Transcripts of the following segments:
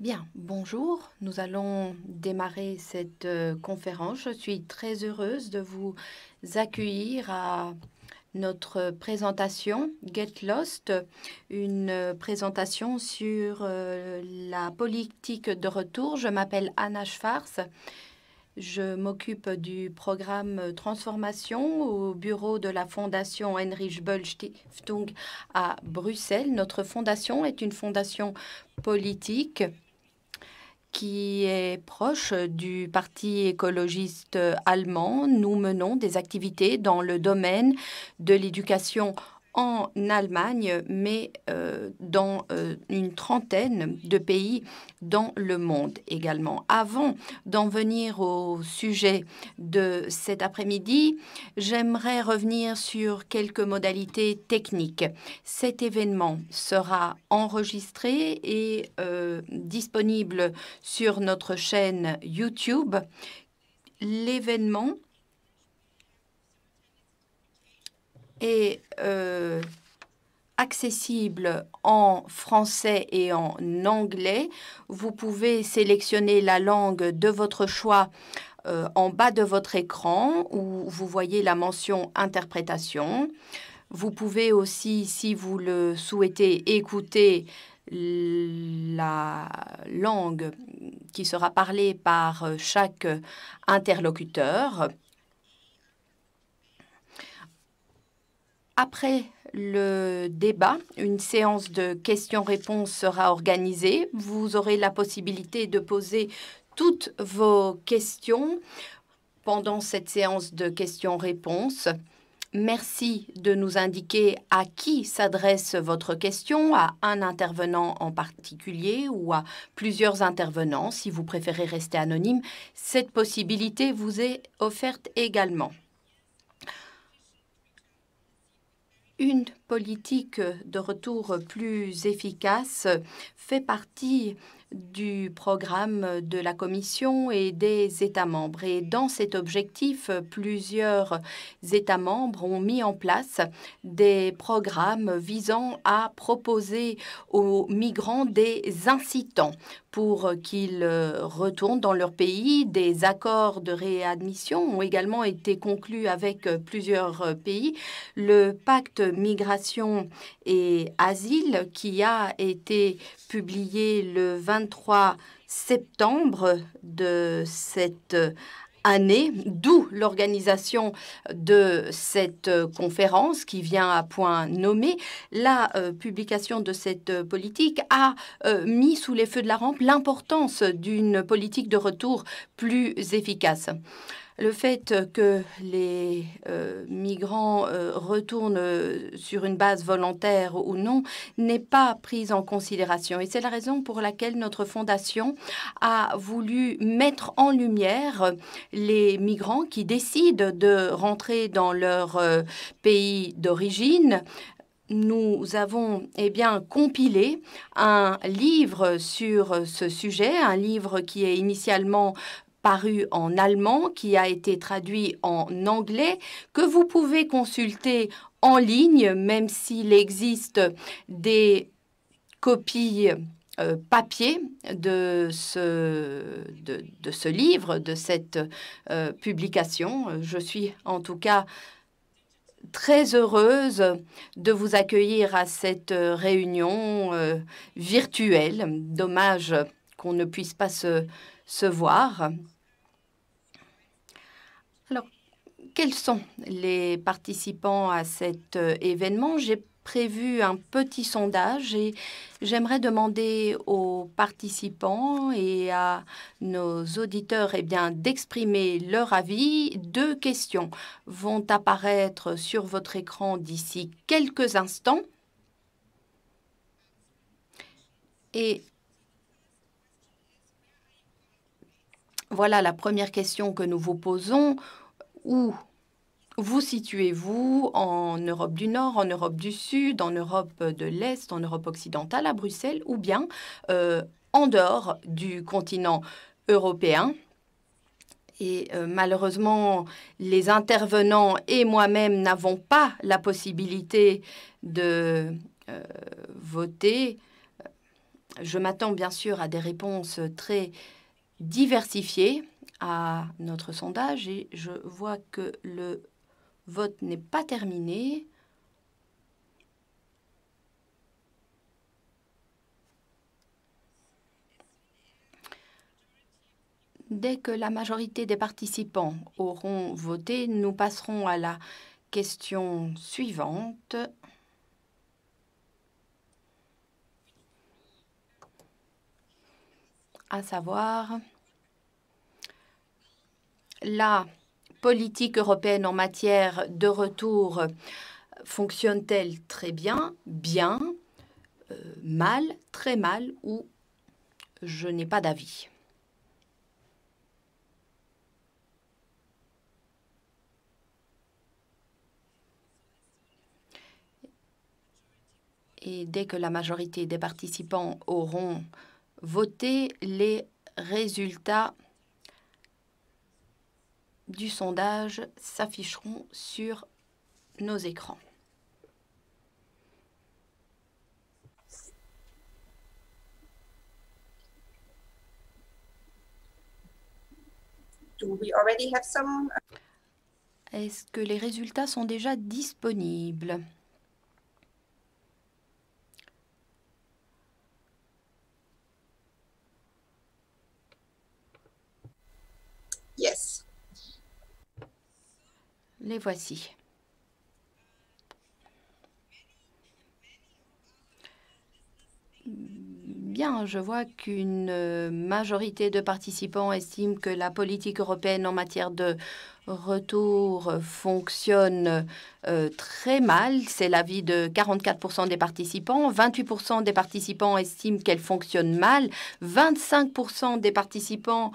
Bien, bonjour. Nous allons démarrer cette euh, conférence. Je suis très heureuse de vous accueillir à notre présentation Get Lost, une présentation sur euh, la politique de retour. Je m'appelle Anna Schwarz. Je m'occupe du programme Transformation au bureau de la Fondation Heinrich Böll Stiftung à Bruxelles. Notre fondation est une fondation politique qui est proche du Parti écologiste allemand. Nous menons des activités dans le domaine de l'éducation en Allemagne, mais euh, dans euh, une trentaine de pays dans le monde également. Avant d'en venir au sujet de cet après-midi, j'aimerais revenir sur quelques modalités techniques. Cet événement sera enregistré et euh, disponible sur notre chaîne YouTube. L'événement est euh, accessible en français et en anglais. Vous pouvez sélectionner la langue de votre choix euh, en bas de votre écran où vous voyez la mention interprétation. Vous pouvez aussi, si vous le souhaitez, écouter la langue qui sera parlée par chaque interlocuteur. Après le débat, une séance de questions-réponses sera organisée. Vous aurez la possibilité de poser toutes vos questions pendant cette séance de questions-réponses. Merci de nous indiquer à qui s'adresse votre question, à un intervenant en particulier ou à plusieurs intervenants. Si vous préférez rester anonyme, cette possibilité vous est offerte également. Une politique de retour plus efficace fait partie du programme de la Commission et des États membres. Et dans cet objectif, plusieurs États membres ont mis en place des programmes visant à proposer aux migrants des incitants pour qu'ils retournent dans leur pays. Des accords de réadmission ont également été conclus avec plusieurs pays. Le pacte migration et asile qui a été publié le 23 septembre de cette année, d'où l'organisation de cette conférence qui vient à point nommé. La euh, publication de cette politique a euh, mis sous les feux de la rampe l'importance d'une politique de retour plus efficace le fait que les euh, migrants euh, retournent euh, sur une base volontaire ou non n'est pas pris en considération. Et c'est la raison pour laquelle notre fondation a voulu mettre en lumière les migrants qui décident de rentrer dans leur pays d'origine nous avons eh compilé un livre sur ce sujet, un livre qui est initialement paru en allemand, qui a été traduit en anglais, que vous pouvez consulter en ligne, même s'il existe des copies euh, papier de ce, de, ce livre, de cette euh, publication. Je suis en tout cas très heureuse de vous accueillir à cette réunion euh, virtuelle. Dommage qu'on ne puisse pas se se voir. Alors, quels sont les participants à cet euh, événement? J'ai prévu un petit sondage et j'aimerais demander aux participants et à nos auditeurs eh d'exprimer leur avis. Deux questions vont apparaître sur votre écran d'ici quelques instants. Et Voilà la première question que nous vous posons. Où vous situez-vous en Europe du Nord, en Europe du Sud, en Europe de l'Est, en Europe occidentale, à Bruxelles, ou bien euh, en dehors du continent européen? Et euh, malheureusement, les intervenants et moi-même n'avons pas la possibilité de euh, voter Je m'attends bien sûr à des réponses très diversifiées à notre sondage et je vois que le vote n'est pas terminé. Dès que la majorité des participants auront voté, nous passerons à la question suivante. À savoir la politique européenne en matière de retour fonctionne-t-elle très bien, bien, euh, mal, très mal ou je n'ai pas d'avis? Et dès que la majorité des participants auront voté, les résultats du sondage s'afficheront sur nos écrans. Est-ce que les résultats sont déjà disponibles? Les voici. Bien, je vois qu'une majorité de participants estiment que la politique européenne en matière de retour fonctionne euh, très mal. C'est l'avis de 44% des participants. 28% des participants estiment qu'elle fonctionne mal. 25% des participants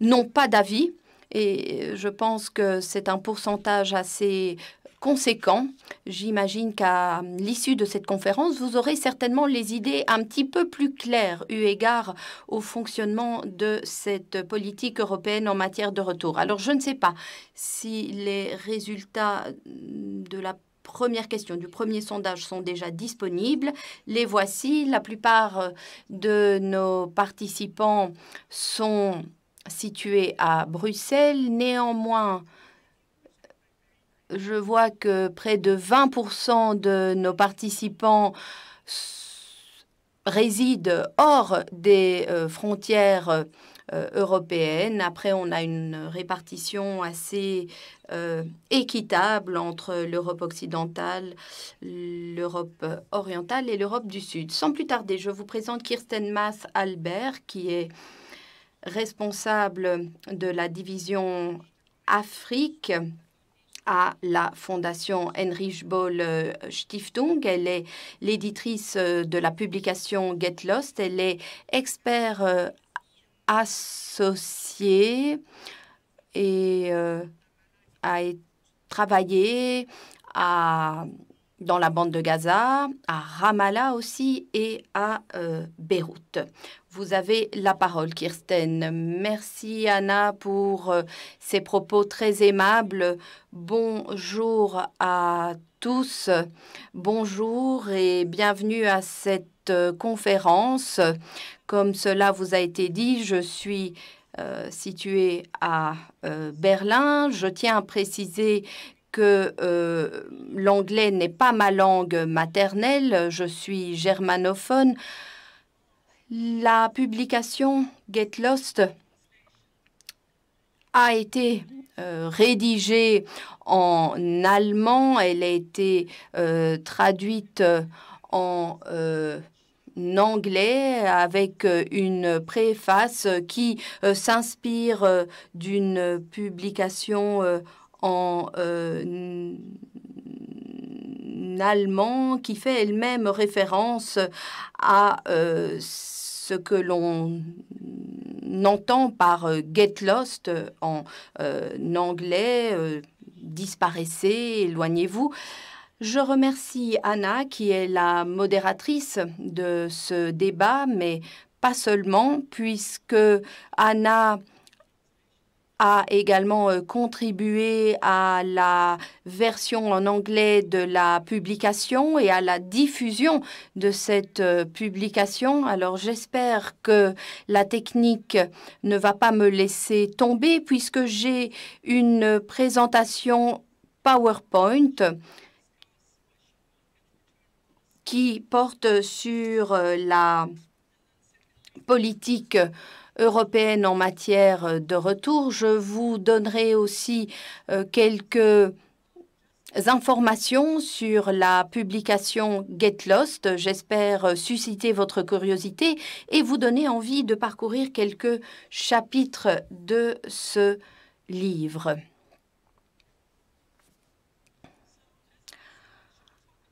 n'ont pas d'avis. Et je pense que c'est un pourcentage assez conséquent. J'imagine qu'à l'issue de cette conférence, vous aurez certainement les idées un petit peu plus claires eu égard au fonctionnement de cette politique européenne en matière de retour. Alors, je ne sais pas si les résultats de la première question du premier sondage sont déjà disponibles. Les voici. La plupart de nos participants sont situé à Bruxelles. Néanmoins, je vois que près de 20% de nos participants résident hors des euh, frontières euh, européennes. Après, on a une répartition assez euh, équitable entre l'Europe occidentale, l'Europe orientale et l'Europe du Sud. Sans plus tarder, je vous présente Kirsten Mass Albert, qui est responsable de la division Afrique à la fondation Heinrich Boll euh, Stiftung. Elle est l'éditrice euh, de la publication Get Lost. Elle est expert euh, associé et a travaillé à dans la bande de Gaza, à Ramallah aussi et à Beyrouth. Vous avez la parole, Kirsten. Merci, Anna, pour euh, ces propos très aimables. Bonjour à tous. Bonjour et bienvenue à cette euh, conférence. Comme cela vous a été dit, je suis euh, située à Berlin. Je tiens à préciser que l'anglais n'est pas ma langue maternelle. Je suis germanophone. La publication Get Lost a été euh, rédigée en allemand, elle a été euh, traduite en euh, anglais avec une préface qui s'inspire d'une publication en allemand qui fait elle-même référence à ce que l'on entend par euh, get lost en euh, anglais, euh, disparaissez, éloignez-vous. Je remercie Anna qui est la modératrice de ce débat, mais pas seulement, puisque Anna a également euh, contribué à la version en anglais de la publication et à la diffusion de cette euh, publication. Alors j'espère que la technique ne va pas me laisser tomber puisque j'ai une présentation PowerPoint qui porte sur euh, la politique européenne en matière de retour. Je vous donnerai aussi euh, quelques informations sur la publication Get Lost. J'espère susciter votre curiosité et vous donner envie de parcourir quelques chapitres de ce livre.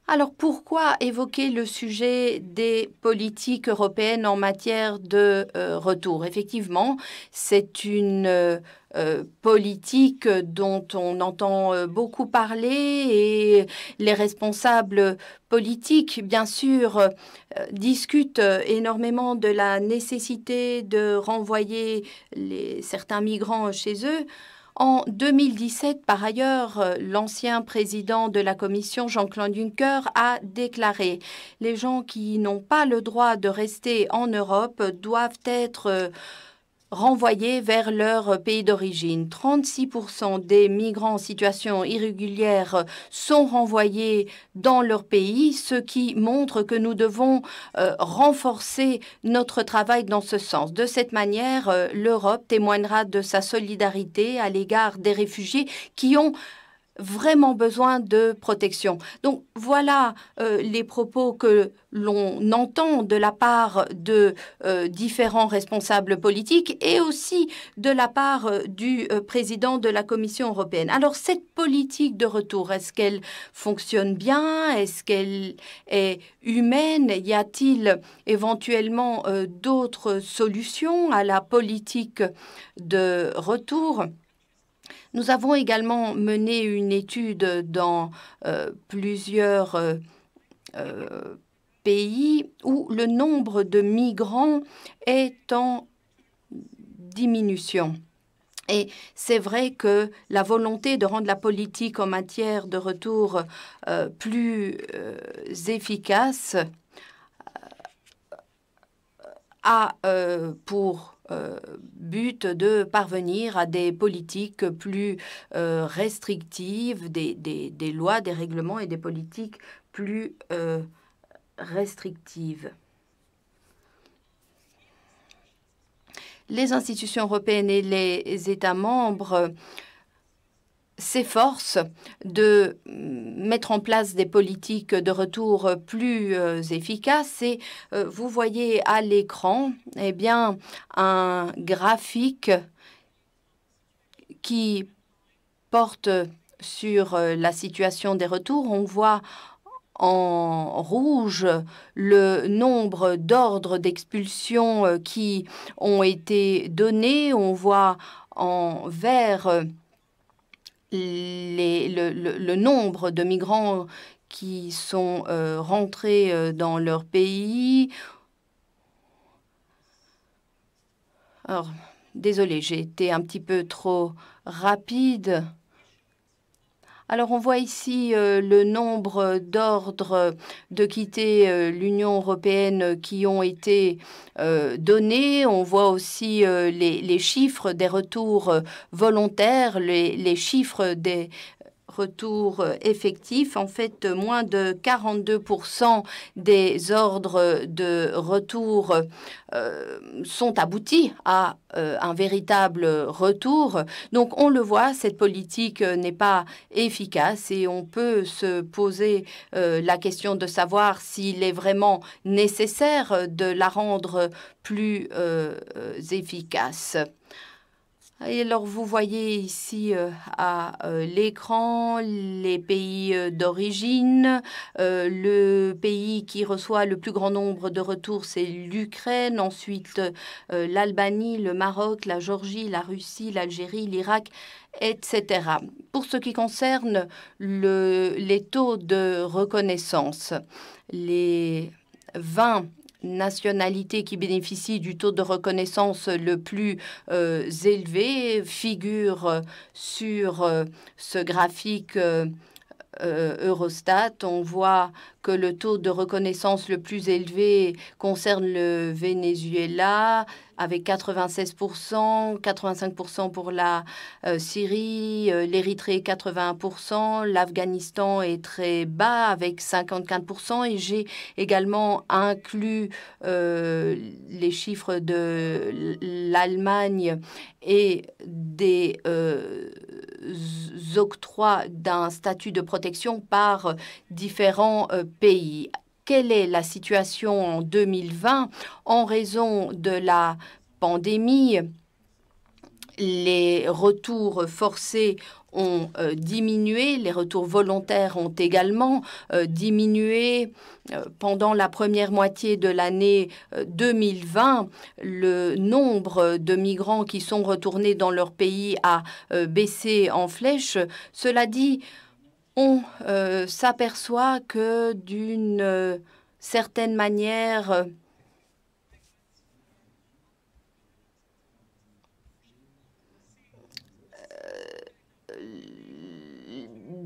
Alors pourquoi évoquer le sujet des politiques européennes en matière de euh, retour? Effectivement, c'est une euh, politique dont on entend euh, beaucoup parler et les responsables politiques, bien sûr, discutent énormément de la nécessité de renvoyer certains migrants chez eux. En 2017, par ailleurs, euh, l'ancien président de la Commission, Jean-Claude Juncker, a déclaré Les gens qui n'ont pas le droit de rester en Europe doivent être euh, renvoyés vers leur pays d'origine. 36% des migrants en situation irrégulière sont renvoyés dans leur pays, ce qui montre que nous devons euh, renforcer notre travail dans ce sens. De cette manière, euh, l'Europe témoignera de sa solidarité à l'égard des réfugiés qui ont vraiment besoin de protection. Donc voilà euh, les propos que l'on entend de la part de euh, différents responsables politiques et aussi de la part euh, du président de la Commission européenne. Alors cette politique de retour, est-ce qu'elle fonctionne bien? Est-ce qu'elle est humaine? Y a-t-il éventuellement d'autres solutions à la politique de retour? Nous avons également mené une étude dans euh, plusieurs euh, euh, pays où le nombre de migrants est en diminution. Et c'est vrai que la volonté de rendre la politique en matière de retour plus efficace a pour euh, but de parvenir à des politiques plus euh, restrictives, des, des, lois, des règlements et des politiques plus euh, restrictives. Les institutions européennes et les États membres s'efforce de mettre en place des politiques de retour plus euh, efficaces et euh, vous voyez à l'écran eh un graphique qui porte sur euh, la situation des retours. On voit en rouge le nombre d'ordres d'expulsion qui ont été donnés. On voit en vert le, nombre de migrants qui sont euh, rentrés euh, dans leur pays. Alors, désolé, j'ai été un petit peu trop rapide. Alors on voit ici euh, le nombre d'ordres de quitter euh, l'Union européenne qui ont été euh, donnés. On voit aussi les, chiffres des retours volontaires, les chiffres des retour effectif. En fait, moins de 42% des ordres de retour euh, sont aboutis à euh, un véritable retour. Donc, on le voit, cette politique n'est pas efficace et on peut se poser euh, la question de savoir s'il est vraiment nécessaire de la rendre plus efficace. Et alors, vous voyez ici euh, à euh, l'écran les pays euh, d'origine. le pays qui reçoit le plus grand nombre de retours, c'est l'Ukraine. Ensuite, l'Albanie, le Maroc, la Géorgie, la Russie, l'Algérie, l'Irak, etc. Pour ce qui concerne le, les taux de reconnaissance, les 20 nationalités qui bénéficient du taux de reconnaissance le plus élevé. Figurent sur ce graphique Eurostat. On voit que le taux de reconnaissance le plus élevé concerne le Venezuela avec 96%, 85% pour la euh, Syrie, euh, l'Érythrée 81%, l'Afghanistan est très bas avec 54% et j'ai également inclus euh, les chiffres de l'Allemagne et des octrois d'un statut de protection par différents pays. Quelle est la situation en 2020 en raison de la pandémie? Les retours forcés ont euh, diminué, les retours volontaires ont également euh, diminué. Euh, pendant la première moitié de l'année 2020, le nombre de migrants qui sont retournés dans leur pays a baissé en flèche. Cela dit, on s'aperçoit que d'une certaine manière,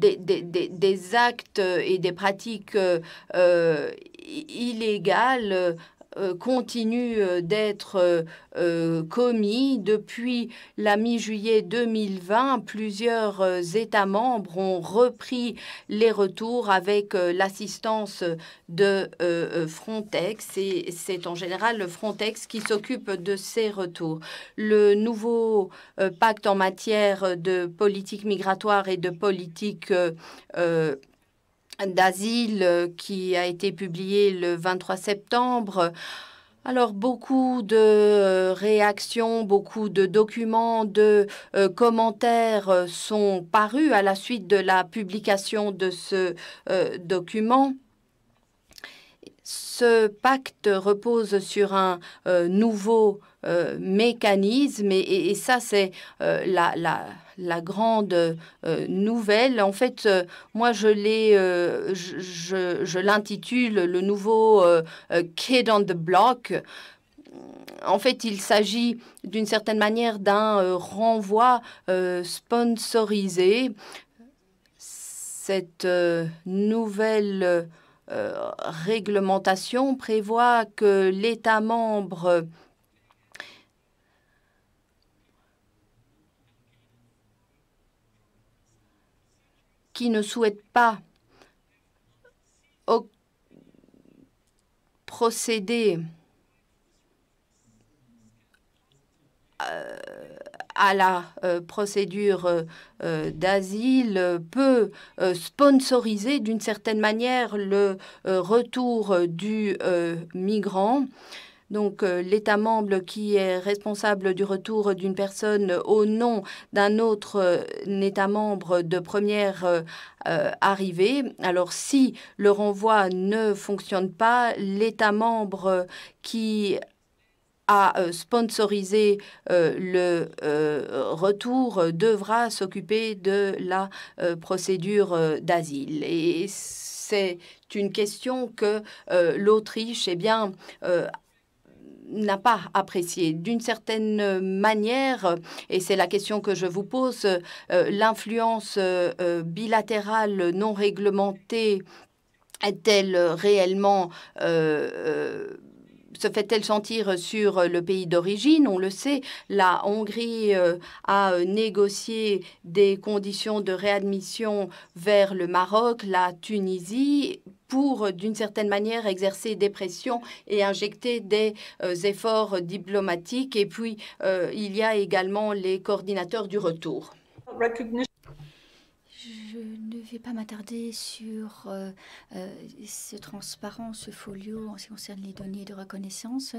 euh, des, actes et des pratiques illégales euh, continue euh, d'être euh, commis. Depuis la mi-juillet 2020, plusieurs États membres ont repris les retours avec l'assistance de Frontex et c'est en général le Frontex qui s'occupe de ces retours. Le nouveau pacte en matière de politique migratoire et de politique d'asile euh, qui a été publié le 23 septembre. Alors beaucoup de euh, réactions, beaucoup de documents, de euh, commentaires sont parus à la suite de la publication de ce document. Ce pacte repose sur un nouveau mécanisme et, ça c'est la, la la grande euh, nouvelle. En fait, euh, moi, je euh, je, l'intitule le nouveau Kid on the Block. En fait, il s'agit d'une certaine manière d'un renvoi sponsorisé. Cette nouvelle réglementation prévoit que l'État membre qui ne souhaitent pas procéder euh, à la euh, procédure euh, d'asile peut sponsoriser d'une certaine manière le retour du migrant donc euh, l'État membre qui est responsable du retour d'une personne au nom d'un autre euh, État membre de première euh, arrivée. Alors si le renvoi ne fonctionne pas, l'État membre qui a sponsorisé le retour devra s'occuper de la procédure d'asile. Et c'est une question que l'Autriche eh bien, n'a pas apprécié. D'une certaine manière, et c'est la question que je vous pose, euh, l'influence euh, bilatérale non réglementée est-elle réellement euh, se fait-elle sentir sur le pays d'origine? On le sait, la Hongrie a négocié des conditions de réadmission vers le Maroc, la Tunisie pour, d'une certaine manière, exercer des pressions et injecter des euh, efforts diplomatiques. Et puis, euh, il y a également les coordinateurs du retour. Je ne vais pas m'attarder sur euh, ce transparent, ce folio en ce qui concerne les données de reconnaissance,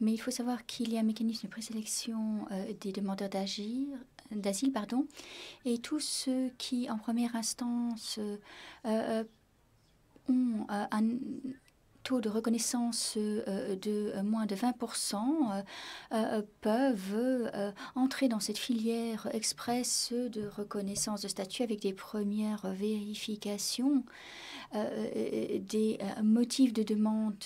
mais il faut savoir qu'il y a un mécanisme de présélection des demandeurs d'asile, pardon, et tous ceux qui, en première instance, ont euh, un taux de reconnaissance euh, de euh, moins de 20% peuvent entrer dans cette filière express de reconnaissance de statut avec des premières vérifications des motifs de demande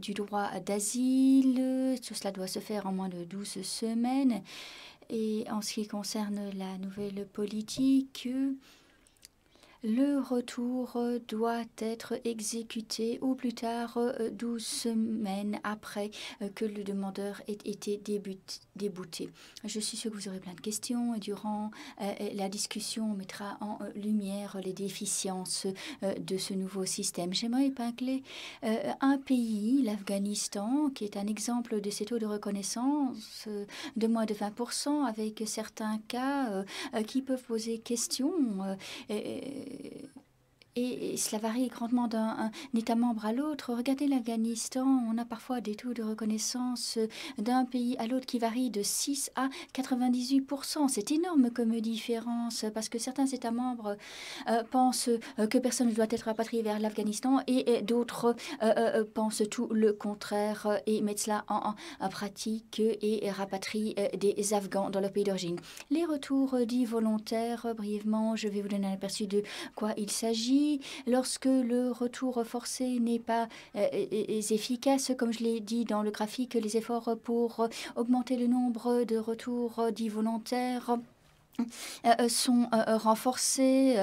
du droit d'asile. Tout cela doit se faire en moins de 12 semaines. Et en ce qui concerne la nouvelle politique, le retour doit être exécuté au plus tard 12 semaines après que le demandeur ait été débouté. Je suis sûre que vous aurez plein de questions et durant la discussion, on mettra en lumière les déficiences de ce nouveau système. J'aimerais épingler un pays, l'Afghanistan, qui est un exemple de ces taux de reconnaissance de moins de 20% avec certains cas qui peuvent poser question Eh, cela varie grandement d'un État membre à l'autre. Regardez l'Afghanistan, on a parfois des taux de reconnaissance d'un pays à l'autre qui varient de 6 à 98% C'est énorme comme différence parce que certains États membres euh, pensent euh, que personne ne doit être rapatrié vers l'Afghanistan et, d'autres euh, pensent tout le contraire et mettent cela en, pratique et rapatrient des Afghans dans leur pays d'origine. Les retours dits volontaires, brièvement, je vais vous donner un aperçu de quoi il s'agit lorsque le retour forcé n'est pas euh, efficace, comme je l'ai dit dans le graphique, les efforts pour augmenter le nombre de retours dits volontaires euh, euh, sont euh, renforcés.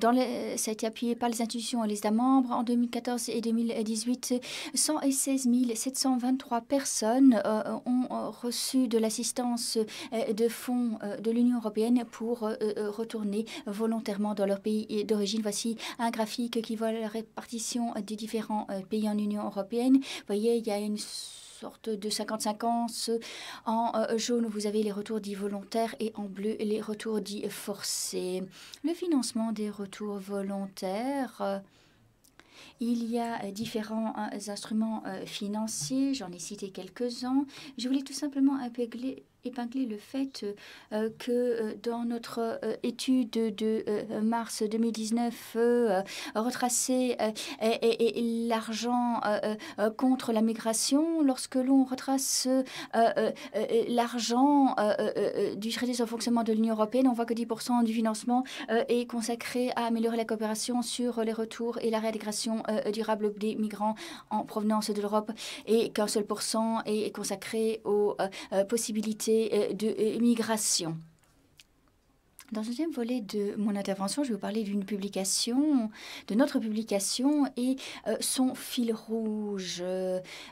Dans les, ça a été appuyé par les institutions et les États membres. En 2014 et 2018, 116 723 personnes ont reçu de l'assistance de fonds de l'Union européenne pour retourner volontairement dans leur pays d'origine. Voici un graphique qui voit la répartition des différents pays en Union européenne. Vous voyez, il y a une sorte de 50-50. En euh, jaune, vous avez les retours dits volontaires et en bleu, les retours dits forcés. Le financement des retours volontaires. Euh, il y a euh, différents instruments financiers, j'en ai cité quelques-uns. Je voulais tout simplement épingler, épingler le fait euh, que euh, dans notre euh, étude de mars 2019, retracer l'argent contre la migration, lorsque l'on retrace l'argent du traité sur le fonctionnement de l'Union européenne, on voit que 10% du financement est consacré à améliorer la coopération sur les retours et la réintégration durable des migrants en provenance de l'Europe et qu'un seul pourcent est consacré aux possibilités euh, de euh, migration. Dans le deuxième volet de mon intervention, je vais vous parler d'une publication, de notre publication et euh, son fil rouge.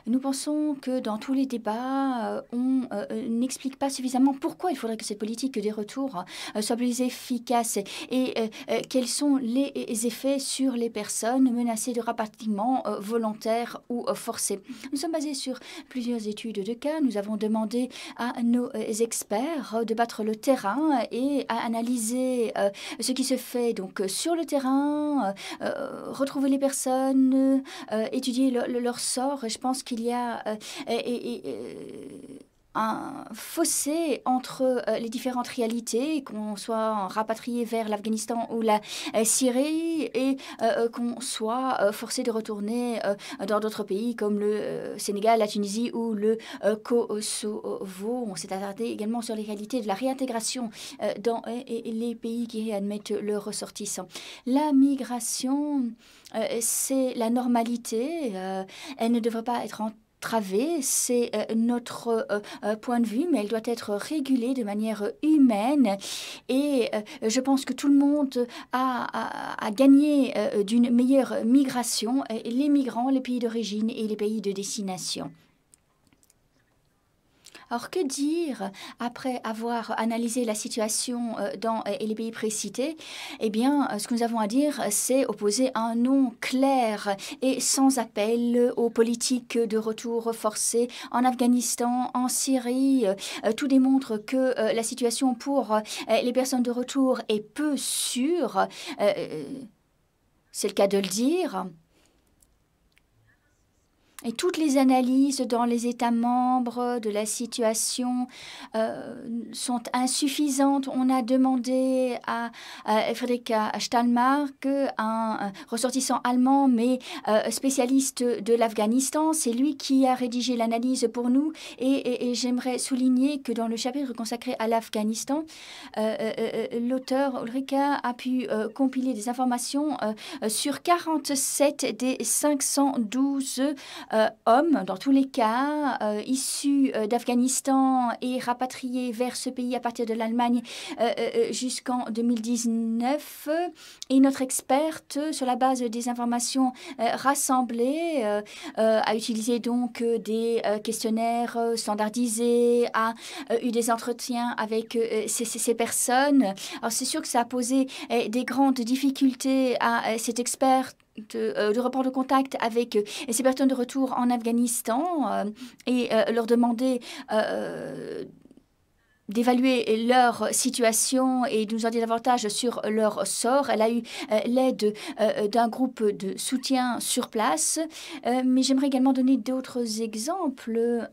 Nous pensons que dans tous les débats, on n'explique pas suffisamment pourquoi il faudrait que cette politique des retours soit plus efficace et quels sont les effets sur les personnes menacées de rapatriement volontaire ou forcé. Nous sommes basés sur plusieurs études de cas. Nous avons demandé à nos experts de battre le terrain et à analyser euh, ce qui se fait donc euh, sur le terrain, euh, retrouver les personnes, étudier leur sort. Je pense qu'il y a un fossé entre euh, les différentes réalités, qu'on soit rapatrié vers l'Afghanistan ou la euh, Syrie, et euh, qu'on soit forcé de retourner dans d'autres pays comme le Sénégal, la Tunisie ou le Kosovo. On s'est attardé également sur les réalités de la réintégration dans les pays qui admettent leurs ressortissants. La migration, c'est la normalité. elle ne devrait pas être en c'est euh, notre euh, euh, point de vue, mais elle doit être régulée de manière humaine. Et je pense que tout le monde a, a gagné d'une meilleure migration, les migrants, les pays d'origine et les pays de destination. Alors que dire après avoir analysé la situation euh, dans euh, les pays précités? Eh bien, euh, ce que nous avons à dire, c'est opposer un nom clair et sans appel aux politiques de retour forcé en Afghanistan, en Syrie. Tout démontre que la situation pour les personnes de retour est peu sûre. C'est le cas de le dire. Et toutes les analyses dans les États membres de la situation euh, sont insuffisantes. On a demandé à, à Stallmark, un ressortissant allemand mais euh, spécialiste de l'Afghanistan, c'est lui qui a rédigé l'analyse pour nous et, j'aimerais souligner que dans le chapitre consacré à l'Afghanistan, euh, l'auteur Ulrika a pu compiler des informations sur 47 des 512 euh, hommes, dans tous les cas, euh, issus euh, d'Afghanistan et rapatriés vers ce pays à partir de l'Allemagne jusqu'en 2019. Et notre experte, sur la base des informations rassemblées, a utilisé donc des questionnaires standardisés, a eu des entretiens avec ces, personnes. Alors c'est sûr que ça a posé des grandes difficultés à cet expert de, report de contact avec ces personnes de retour en Afghanistan euh, et euh, leur demander euh, d'évaluer leur situation et de nous en dire davantage sur leur sort. Elle a eu l'aide d'un groupe de soutien sur place, mais j'aimerais également donner d'autres exemples.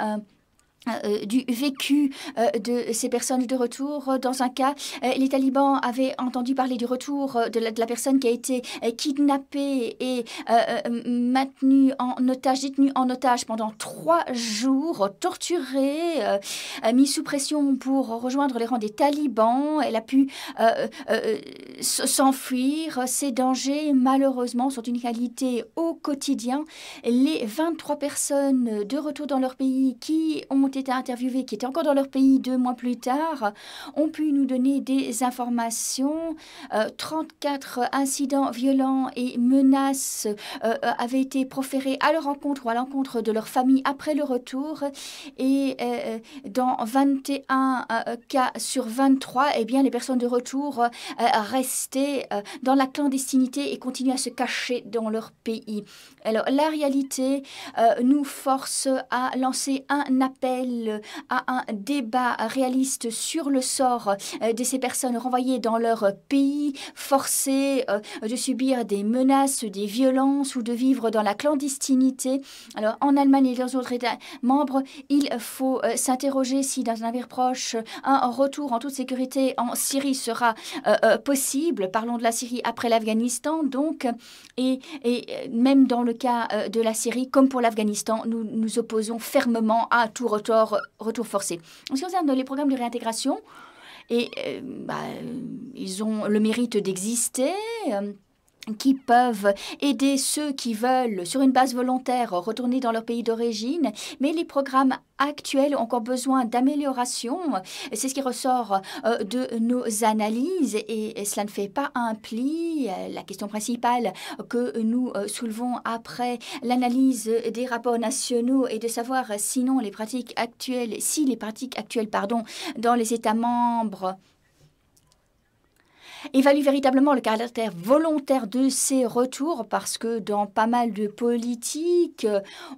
Euh, du vécu euh, de ces personnes de retour. Dans un cas, euh, les talibans avaient entendu parler du retour de la, de la personne qui a été kidnappée et maintenue en otage, détenue en otage pendant trois jours, torturée, mise sous pression pour rejoindre les rangs des talibans. Elle a pu s'enfuir. Ces dangers, malheureusement, sont une réalité au quotidien. Les 23 personnes de retour dans leur pays qui ont été interviewés, qui étaient encore dans leur pays deux mois plus tard, ont pu nous donner des informations. 34 euh, incidents violents et menaces euh, avaient été proférés à leur rencontre ou à l'encontre de leur famille après le retour. Et euh, dans 21 cas sur 23, eh bien, les personnes de retour restaient dans la clandestinité et continuaient à se cacher dans leur pays. Alors, la réalité nous force à lancer un appel à un débat réaliste sur le sort euh, de ces personnes renvoyées dans leur pays, forcées euh, de subir des menaces, des violences ou de vivre dans la clandestinité. Alors en Allemagne et dans d'autres États membres, il faut euh, s'interroger si dans un avenir proche, un retour en toute sécurité en Syrie sera possible. Parlons de la Syrie après l'Afghanistan, donc, et, même dans le cas de la Syrie, comme pour l'Afghanistan, nous nous opposons fermement à tout retour retour forcé. En ce qui concerne les programmes de réintégration, et, euh, bah, ils ont le mérite d'exister. Euh, qui peuvent aider ceux qui veulent, sur une base volontaire, retourner dans leur pays d'origine. Mais les programmes actuels ont encore besoin d'amélioration. C'est ce qui ressort euh, de nos analyses et cela ne fait pas un pli. La question principale que nous euh, soulevons après l'analyse des rapports nationaux est de savoir sinon les pratiques actuelles, si les pratiques actuelles, pardon, dans les États membres évalue véritablement le caractère volontaire de ces retours parce que dans pas mal de politiques,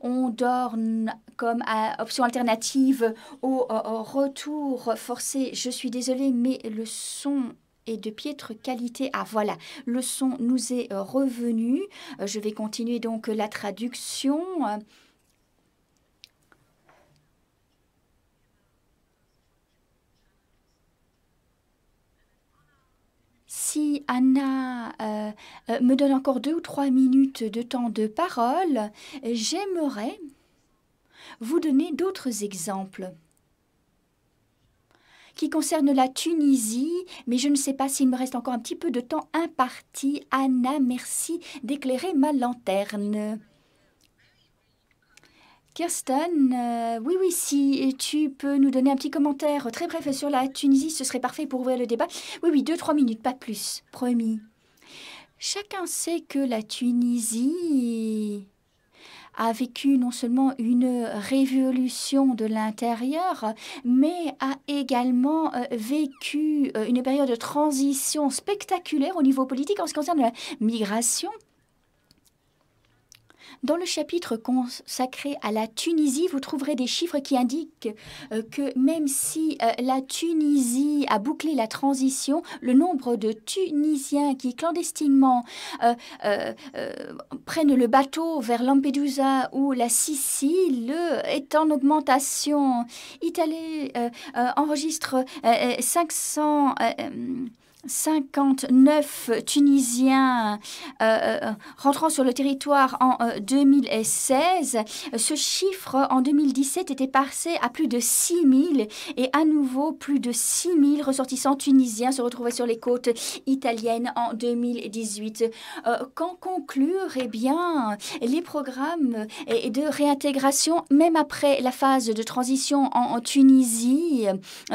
on donne comme option alternative au, retour forcé. Je suis désolée, mais le son est de piètre qualité. Ah voilà, le son nous est revenu. Je vais continuer donc la traduction. Si Anna euh, euh, me donne encore deux ou trois minutes de temps de parole, j'aimerais vous donner d'autres exemples qui concernent la Tunisie, mais je ne sais pas s'il me reste encore un petit peu de temps imparti. Anna, merci d'éclairer ma lanterne. Kirsten, euh, oui, oui, si tu peux nous donner un petit commentaire très bref sur la Tunisie, ce serait parfait pour ouvrir le débat. Oui, oui, deux, trois minutes, pas plus, promis. Chacun sait que la Tunisie a vécu non seulement une révolution de l'intérieur, mais a également euh, vécu euh, une période de transition spectaculaire au niveau politique en ce qui concerne la migration Dans le chapitre consacré à la Tunisie, vous trouverez des chiffres qui indiquent euh, que même si euh, la Tunisie a bouclé la transition, le nombre de Tunisiens qui clandestinement euh, prennent le bateau vers Lampedusa ou la Sicile est en augmentation. Italie enregistre 500 59 Tunisiens euh, euh, rentrant sur le territoire en 2016. Euh, Ce chiffre en 2017 était passé à plus de 6 000 et à nouveau plus de 6 000 ressortissants tunisiens se retrouvaient sur les côtes italiennes en 2018. Qu'en conclure? Eh bien, les programmes de réintégration, même après la phase de transition en, Tunisie,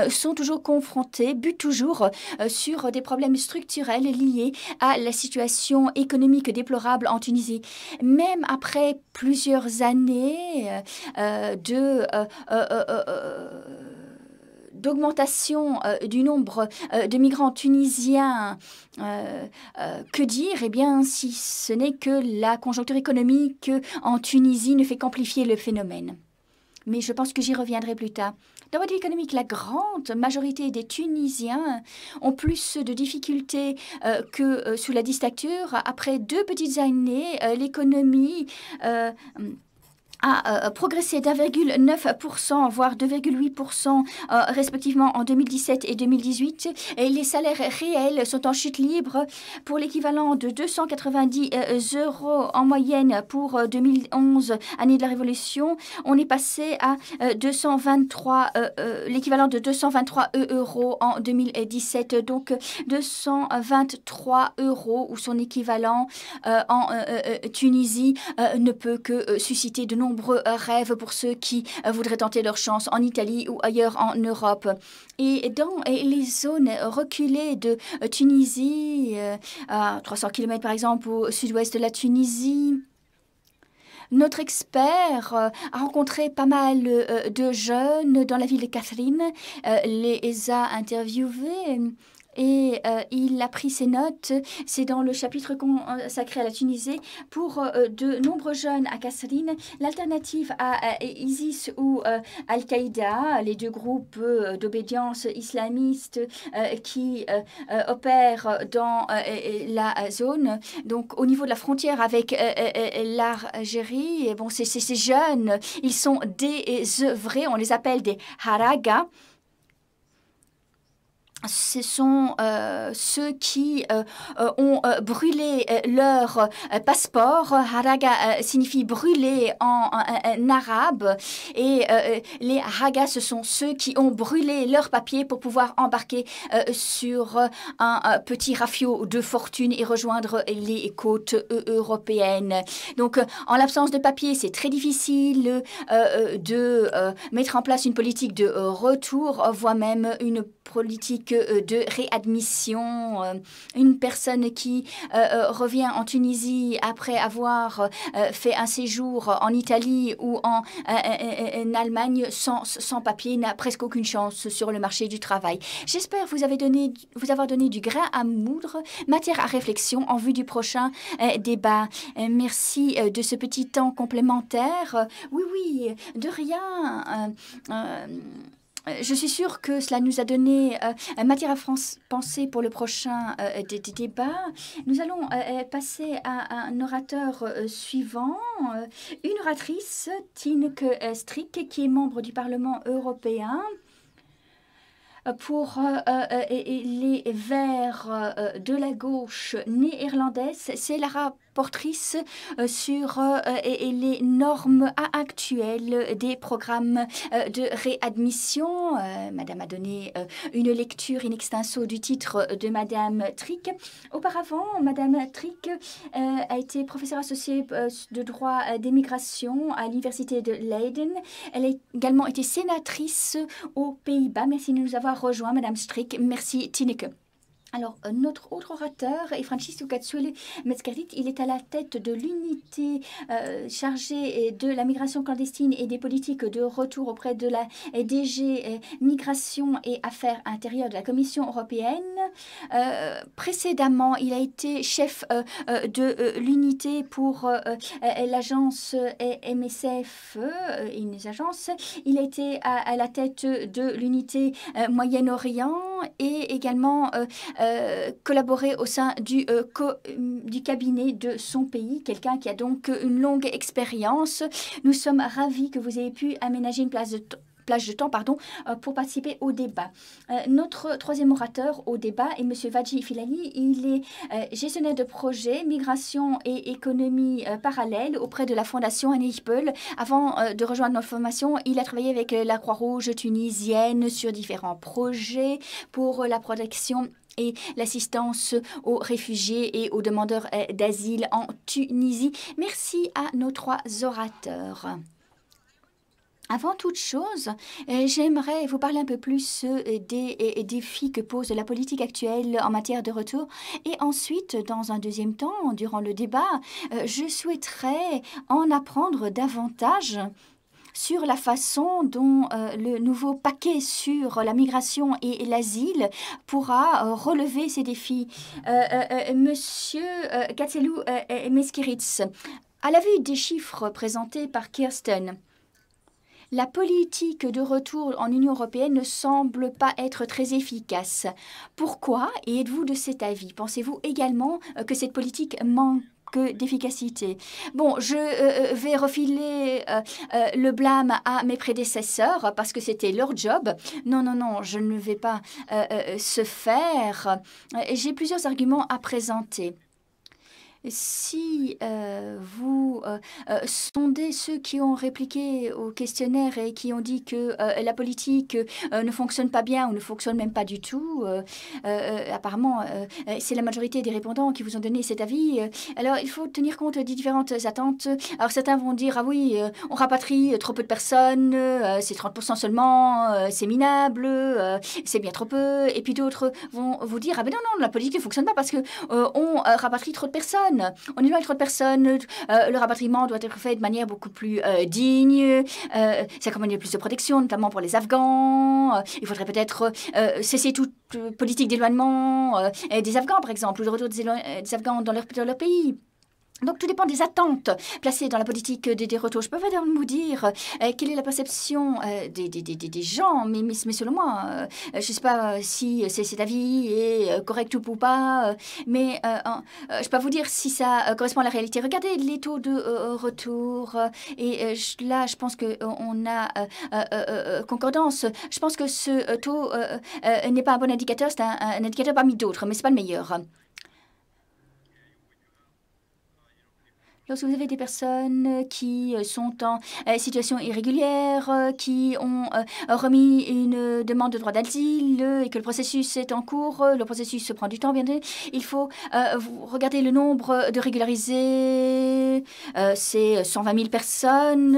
sont toujours confrontés, butent toujours sur des problèmes structurels liés à la situation économique déplorable en Tunisie. Même après plusieurs années euh, de... Euh, d'augmentation euh, du nombre de migrants tunisiens, que dire? Eh bien, si ce n'est que la conjoncture économique en Tunisie ne fait qu'amplifier le phénomène. Mais je pense que j'y reviendrai plus tard. Dans votre économique, la grande majorité des Tunisiens ont plus de difficultés euh, que euh, sous la dictature. Après deux petites années, euh, l'économie a euh, progressé d'1,9%, voire 2,8% euh, respectivement en 2017 et 2018. Et les salaires réels sont en chute libre pour l'équivalent de 290 euh, euros en moyenne pour 2011, année de la Révolution. On est passé à 223, l'équivalent de 223 euros en 2017. Donc 223 euros ou son équivalent en Tunisie ne peut que susciter de nombreux nombreux rêves pour ceux qui euh, voudraient tenter leur chance en Italie ou ailleurs en Europe. Et dans les zones reculées de euh, Tunisie, euh, à 300 km par exemple au sud-ouest de la Tunisie, notre expert a rencontré pas mal de jeunes dans la ville de Catherine, les a interviewés et euh, il a pris ses notes. C'est dans le chapitre consacré à la Tunisie. Pour euh, de nombreux jeunes à Kasserine, l'alternative à, ISIS ou euh, Al-Qaïda, les deux groupes d'obédience islamiste qui opèrent dans la zone, donc au niveau de la frontière avec l'Algérie, bon, ces jeunes, ils sont désœuvrés, on les appelle des haragas ce sont euh, ceux qui euh, euh, ont brûlé leur passeport. Haraga signifie brûler en, arabe. Et les haragas, ce sont ceux qui ont brûlé leur papier pour pouvoir embarquer sur un, petit rafio de fortune et rejoindre les côtes européennes. Donc, en l'absence de papier, c'est très difficile de mettre en place une politique de retour, voire même une politique euh, de réadmission. Euh, une personne qui euh, revient en Tunisie après avoir fait un séjour en Italie ou en, Allemagne sans, papier n'a presque aucune chance sur le marché du travail. J'espère vous, avoir donné du grain à moudre, matière à réflexion en vue du prochain débat. merci de ce petit temps complémentaire. Oui, oui, de rien. Je suis sûre que cela nous a donné euh, matière à penser pour le prochain euh, débat. Nous allons passer à un orateur suivant, une oratrice, Tineke Strick, qui est membre du Parlement européen pour les Verts de la gauche néerlandaise. C'est la portrice euh, sur euh, les normes actuelles des programmes euh, de réadmission. Madame a donné une lecture in extenso du titre de Madame Trick. Auparavant, Madame Trick a été professeure associée de droit d'émigration à l'Université de Leiden. Elle a également été sénatrice aux Pays-Bas. Merci de nous avoir rejoints, Madame Strick. Merci, Tineke. Alors, euh, notre autre orateur est Francisco Cazzuele Metzgerit. Il est à la tête de l'unité euh, chargée de la migration clandestine et des politiques de retour auprès de la DG euh, Migration et Affaires intérieures de la Commission européenne. précédemment, il a été chef de l'unité pour l'agence MSF, une agence. Il a été à, la tête de l'unité Moyen-Orient et également euh, collaborer au sein du, euh, du cabinet de son pays, quelqu'un qui a donc une longue expérience. Nous sommes ravis que vous ayez pu aménager une place de plage de temps pardon, euh, pour participer au débat. notre troisième orateur au débat est M. Vaji Filali. Il est gestionnaire de projet migration et économie parallèle auprès de la fondation Anihbel. Avant de rejoindre notre formation, il a travaillé avec la Croix-Rouge tunisienne sur différents projets pour la protection et l'assistance aux réfugiés et aux demandeurs euh, d'asile en Tunisie. Merci à nos trois orateurs. Avant toute chose, euh, j'aimerais vous parler un peu plus euh, des défis que pose la politique actuelle en matière de retour. Et ensuite, dans un deuxième temps, durant le débat, je souhaiterais en apprendre davantage sur la façon dont euh, le nouveau paquet sur la migration et l'asile pourra euh, relever ces défis. Euh, monsieur Katselou Meskiritz, à la vue des chiffres présentés par Kirsten, la politique de retour en Union européenne ne semble pas être très efficace. Pourquoi? Et êtes-vous de cet avis? Pensez-vous également que cette politique manque? Que d'efficacité. Bon, je euh, euh, vais refiler euh, le blâme à mes prédécesseurs parce que c'était leur job. Non, non, non, je ne vais pas se faire. J'ai plusieurs arguments à présenter si euh, vous euh, euh, sondez ceux qui ont répliqué au questionnaire et qui ont dit que la politique ne fonctionne pas bien ou ne fonctionne même pas du tout, apparemment, c'est la majorité des répondants qui vous ont donné cet avis. alors, il faut tenir compte des différentes attentes. Alors, certains vont dire, ah oui, on rapatrie trop peu de personnes, c'est 30% seulement, c'est minable, c'est bien trop peu. Et puis d'autres vont vous dire, ah ben non, non, la politique ne fonctionne pas parce que on rapatrie trop de personnes. On éloigne trop de personnes. Euh, le rapatriement doit être fait de manière beaucoup plus euh, digne. Euh, ça commande plus de protection, notamment pour les Afghans. il faudrait peut-être cesser toute politique d'éloignement des Afghans, par exemple, ou de retour des, Afghans dans leur pays. Donc tout dépend des attentes placées dans la politique des, retours. Je peux pas vous dire euh, quelle est la perception euh, des, des, des, gens, mais, mais, mais selon moi, euh, je ne sais pas si cet avis est correct ou pas, mais je peux vous dire si ça correspond à la réalité. Regardez les taux de retour, et là, je pense qu'on a concordance. Je pense que ce taux n'est pas un bon indicateur, c'est un, un, indicateur parmi d'autres, mais ce n'est pas le meilleur. Lorsque vous avez des personnes qui euh, sont en euh, situation irrégulière, euh, qui ont remis une demande de droit d'asile et que le processus est en cours, le processus prend du temps, bien entendu, il faut regarder le nombre de régularisés, c'est 120 000 personnes.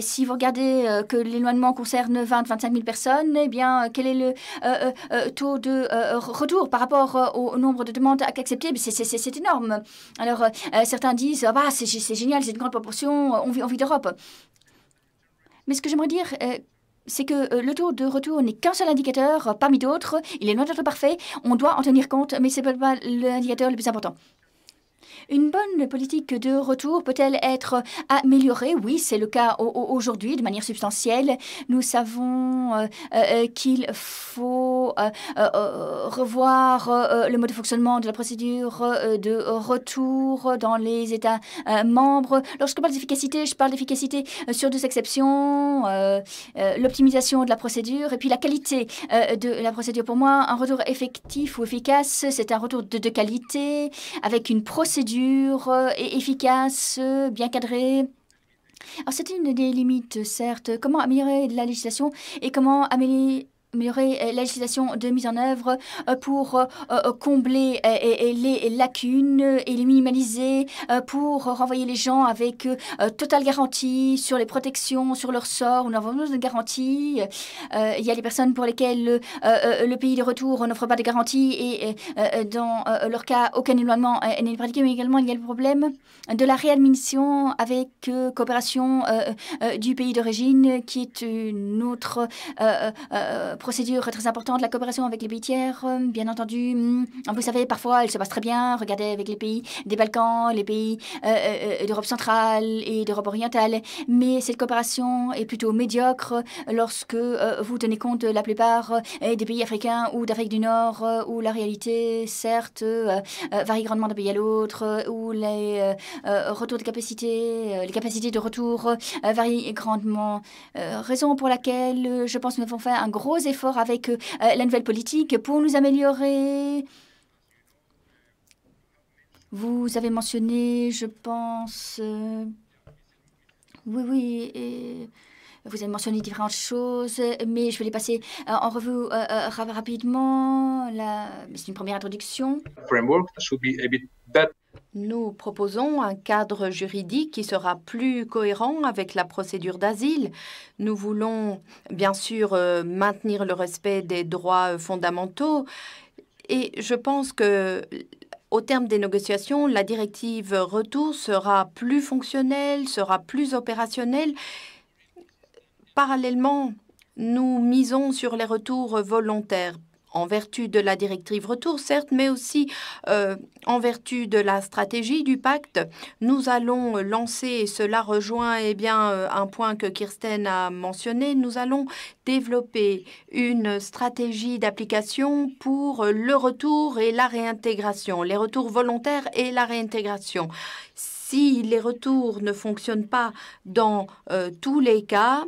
si vous regardez que l'éloignement concerne 20-25 000 personnes, eh bien, quel est le taux de retour par rapport au nombre de demandes acceptées? C'est énorme. Alors, certains disent ah c'est génial, c'est une grande proportion, on vit, on vit d'Europe. Mais ce que j'aimerais dire, euh, c'est que euh, le taux de retour n'est qu'un seul indicateur parmi d'autres. Il est loin d'être parfait. On doit en tenir compte, mais ce n'est pas l'indicateur le plus important. Une bonne politique de retour peut-elle être améliorée? Oui, c'est le cas aujourd'hui de manière substantielle. Nous savons euh, euh, qu'il faut euh, revoir le mode de fonctionnement de la procédure de retour dans les États membres. Lorsque je parle d'efficacité, je parle d'efficacité sur deux exceptions, l'optimisation de la procédure et puis la qualité de la procédure. Pour moi, un retour effectif ou efficace, c'est un retour de qualité avec une procédure euh, et efficace, euh, bien. Alors c'est une des limites, certes. Comment améliorer la législation et comment améliorer améliorer la législation de mise en œuvre pour combler les lacunes et les minimaliser, pour renvoyer les gens avec totale garantie sur les protections, sur leur sort. Nous avons besoin de garantie. Il y a des personnes pour lesquelles le pays de retour n'offre pas de garantie et dans leur cas, aucun éloignement n'est pratiqué, mais également il y a le problème de la réadmission avec coopération du pays d'origine qui est une autre procédure très importante, la coopération avec les pays tiers, euh, bien entendu. Hmm, vous savez, parfois, elle se passe très bien. Regardez avec les pays des Balkans, les pays euh, euh, d'Europe centrale et d'Europe orientale. Mais cette coopération est plutôt médiocre lorsque vous tenez compte de la plupart des pays africains ou d'Afrique du Nord, où la réalité, certes, varie grandement d'un pays à l'autre, où les retours de capacité, les capacités de retour varient grandement. raison pour laquelle je pense que nous avons fait un gros effort avec euh, la nouvelle politique pour nous améliorer. Vous avez mentionné, je pense, euh, oui, oui, et vous avez mentionné différentes choses, mais je vais les passer euh, en revue rapidement. C'est une première introduction. Nous proposons un cadre juridique qui sera plus cohérent avec la procédure d'asile. Nous voulons bien sûr euh, maintenir le respect des droits fondamentaux et je pense que au terme des négociations, la directive retour sera plus fonctionnelle, sera plus opérationnelle. Parallèlement, nous misons sur les retours volontaires en vertu de la directive retour, certes, mais aussi euh, en vertu de la stratégie du pacte. Nous allons lancer, et cela rejoint eh bien, euh, un point que Kirsten a mentionné, nous allons développer une stratégie d'application pour le retour et la réintégration, les retours volontaires et la réintégration. Si les retours ne fonctionnent pas dans euh, tous les cas,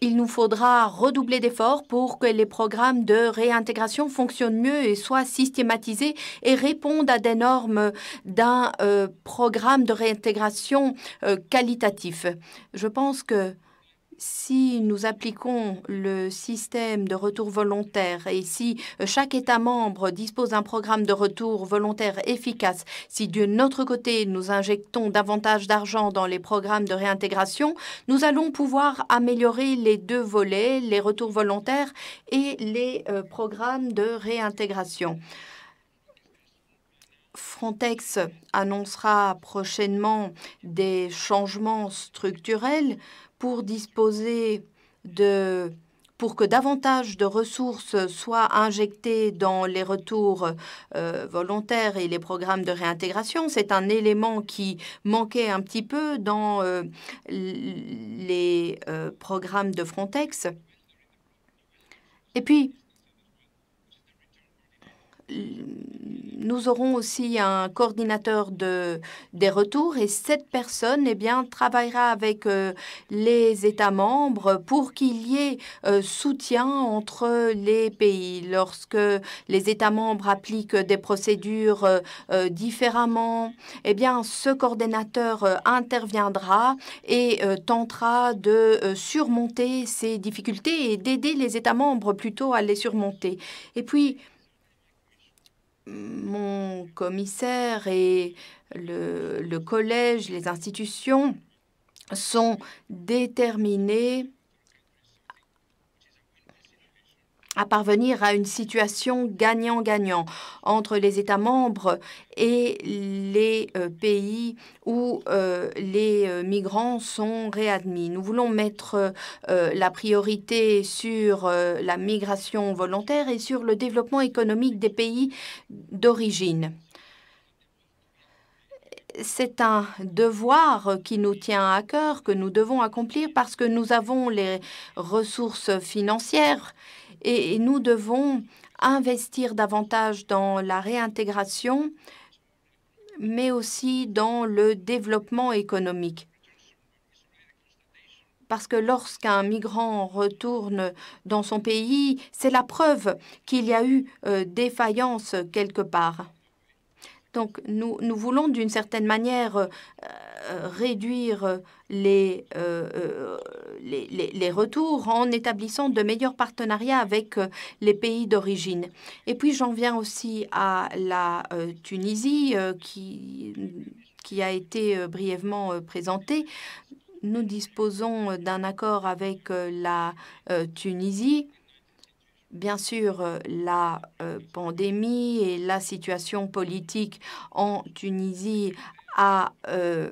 il nous faudra redoubler d'efforts pour que les programmes de réintégration fonctionnent mieux et soient systématisés et répondent à des normes d'un euh, programme de réintégration euh, qualitatif. Je pense que si nous appliquons le système de retour volontaire et si euh, chaque État membre dispose d'un programme de retour volontaire efficace, si de notre côté nous injectons davantage d'argent dans les programmes de réintégration, nous allons pouvoir améliorer les deux volets, les retours volontaires et les euh, programmes de réintégration. Frontex annoncera prochainement des changements structurels pour disposer de pour que davantage de ressources soient injectées dans les retours euh, volontaires et les programmes de réintégration. C'est un élément qui manquait un petit peu dans euh, les euh, programmes de Frontex. Et puis, nous aurons aussi un coordinateur de, des retours et cette personne eh bien, travaillera avec euh, les États membres pour qu'il y ait euh, soutien entre les pays. Lorsque les États membres appliquent des procédures euh, différemment, eh bien, ce coordinateur interviendra et tentera de surmonter ces difficultés et d'aider les États membres plutôt à les surmonter. Et puis, mon commissaire et le, collège, les institutions sont déterminés à parvenir à une situation gagnant-gagnant entre les États membres et les euh, pays où euh, les euh, migrants sont réadmis. Nous voulons mettre la priorité sur la migration volontaire et sur le développement économique des pays d'origine c'est un devoir qui nous tient à cœur, que nous devons accomplir parce que nous avons les ressources financières et nous devons investir davantage dans la réintégration, mais aussi dans le développement économique. Parce que lorsqu'un migrant retourne dans son pays, c'est la preuve qu'il y a eu euh, défaillance quelque part. Donc nous, voulons d'une certaine manière euh, réduire les, les, les, retours en établissant de meilleurs partenariats avec les pays d'origine. Et puis j'en viens aussi à la Tunisie qui, qui a été brièvement présentée. Nous disposons d'un accord avec la Tunisie Bien sûr, euh, la euh, pandémie et la situation politique en Tunisie a euh,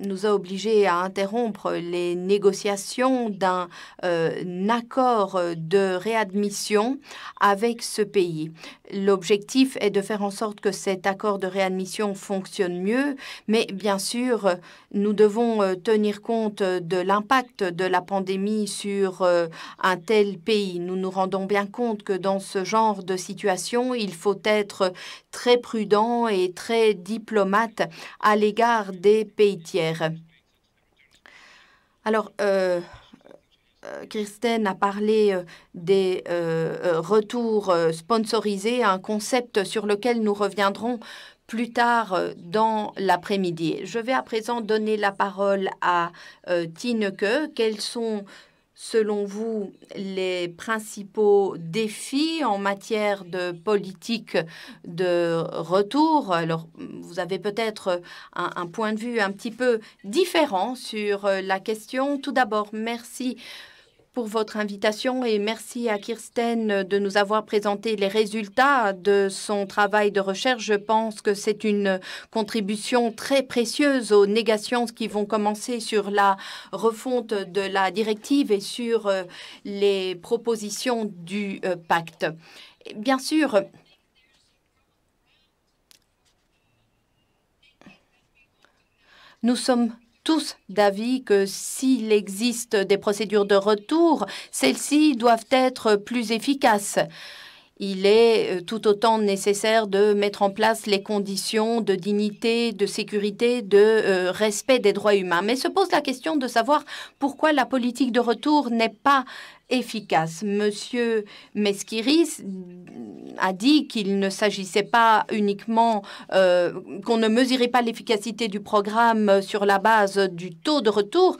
nous a obligés à interrompre les négociations d'un euh, accord de réadmission avec ce pays. L'objectif est de faire en sorte que cet accord de réadmission fonctionne mieux, mais bien sûr, nous devons euh, tenir compte de l'impact de la pandémie sur euh, un tel pays. Nous nous rendons bien compte que dans ce genre de situation, il faut être très prudent et très diplomate à l'égard des pays tiers. Alors, euh, euh a parlé euh, des euh, retours sponsorisés, un concept sur lequel nous reviendrons plus tard dans l'après-midi. Je vais à présent donner la parole à Tineke. Quels sont selon vous, les principaux défis en matière de politique de retour? Alors, vous avez peut-être un, point de vue un petit peu différent sur la question. Tout d'abord, merci pour votre invitation et merci à Kirsten de nous avoir présenté les résultats de son travail de recherche. Je pense que c'est une contribution très précieuse aux négations qui vont commencer sur la refonte de la directive et sur euh, les propositions du euh, pacte. Bien sûr, nous sommes tous d'avis que s'il existe des procédures de retour, celles-ci doivent être plus efficaces. Il est euh, tout autant nécessaire de mettre en place les conditions de dignité, de sécurité, de euh, respect des droits humains. Mais se pose la question de savoir pourquoi la politique de retour n'est pas efficace. Monsieur Meskiris a dit qu'il ne s'agissait pas uniquement euh, qu'on ne mesurait pas l'efficacité du programme sur la base du taux de retour,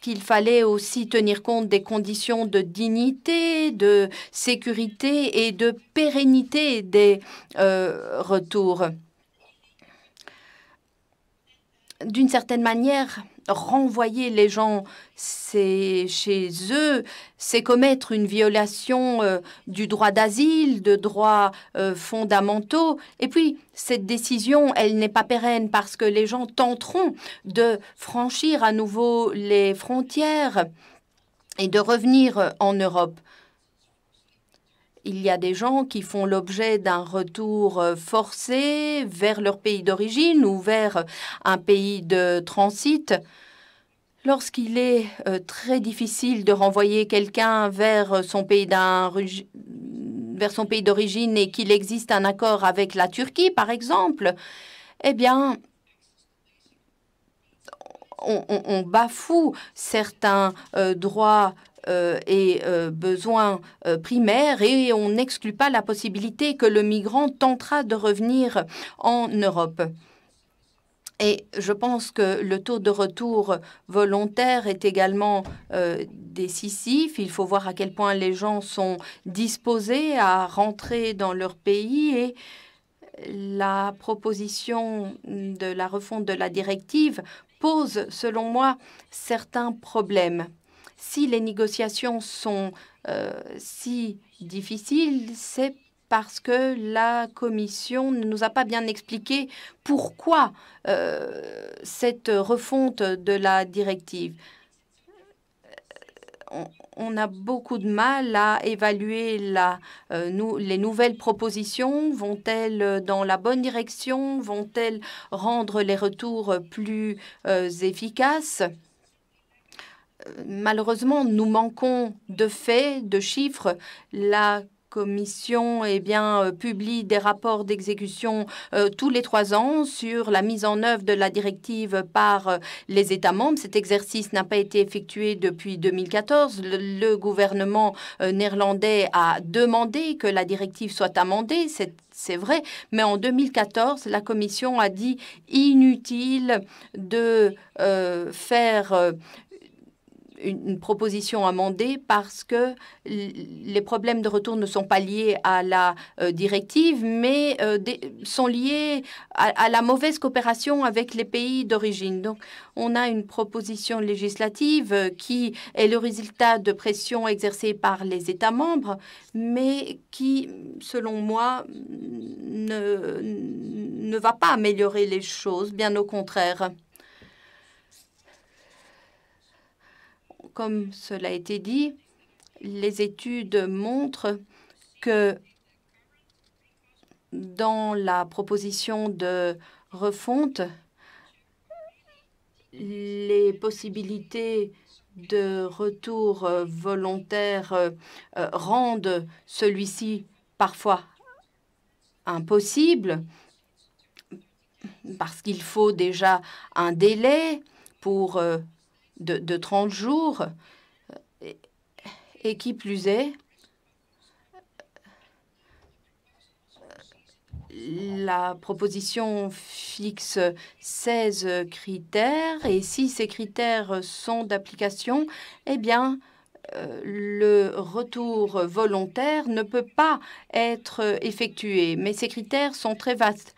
qu'il fallait aussi tenir compte des conditions de dignité, de sécurité et de pérennité des euh, retours. D'une certaine manière, renvoyer les gens chez eux, c'est commettre une violation euh, du droit d'asile, de droits euh, fondamentaux. Et puis, cette décision, elle n'est pas pérenne parce que les gens tenteront de franchir à nouveau les frontières et de revenir en Europe. Il y a des gens qui font l'objet d'un retour euh, forcé vers leur pays d'origine ou vers un pays de transit. Lorsqu'il est euh, très difficile de renvoyer quelqu'un vers son pays d'origine et qu'il existe un accord avec la Turquie, par exemple, eh bien, on, bafoue certains euh, droits euh, et euh, besoins euh, primaires et on n'exclut pas la possibilité que le migrant tentera de revenir en Europe. Et je pense que le taux de retour volontaire est également décisif. Il faut voir à quel point les gens sont disposés à rentrer dans leur pays et la proposition de la refonte de la directive pose, selon moi, certains problèmes. Si les négociations sont euh, si difficiles, c'est parce que la Commission ne nous a pas bien expliqué pourquoi euh, cette refonte de la directive. On, a beaucoup de mal à évaluer la, euh, nous, les nouvelles propositions. Vont-elles dans la bonne direction? Vont-elles rendre les retours plus efficaces? Malheureusement, nous manquons de faits, de chiffres. La Commission eh bien, publie des rapports d'exécution tous les trois ans sur la mise en œuvre de la directive par les États membres. Cet exercice n'a pas été effectué depuis 2014. Le, gouvernement néerlandais a demandé que la directive soit amendée. C'est vrai, mais en 2014, la Commission a dit inutile de faire une proposition amendée parce que les problèmes de retour ne sont pas liés à la euh, directive, mais euh, sont liés à, la mauvaise coopération avec les pays d'origine. Donc, on a une proposition législative euh, qui est le résultat de pressions exercées par les États membres, mais qui, selon moi, ne, ne va pas améliorer les choses, bien au contraire. Comme cela a été dit, les études montrent que dans la proposition de refonte, les possibilités de retour volontaire euh, rendent celui-ci parfois impossible parce qu'il faut déjà un délai pour euh, de, 30 jours. Et, qui plus est, la proposition fixe 16 critères et si ces critères sont d'application, eh bien, euh, le retour volontaire ne peut pas être effectué. Mais ces critères sont très vastes.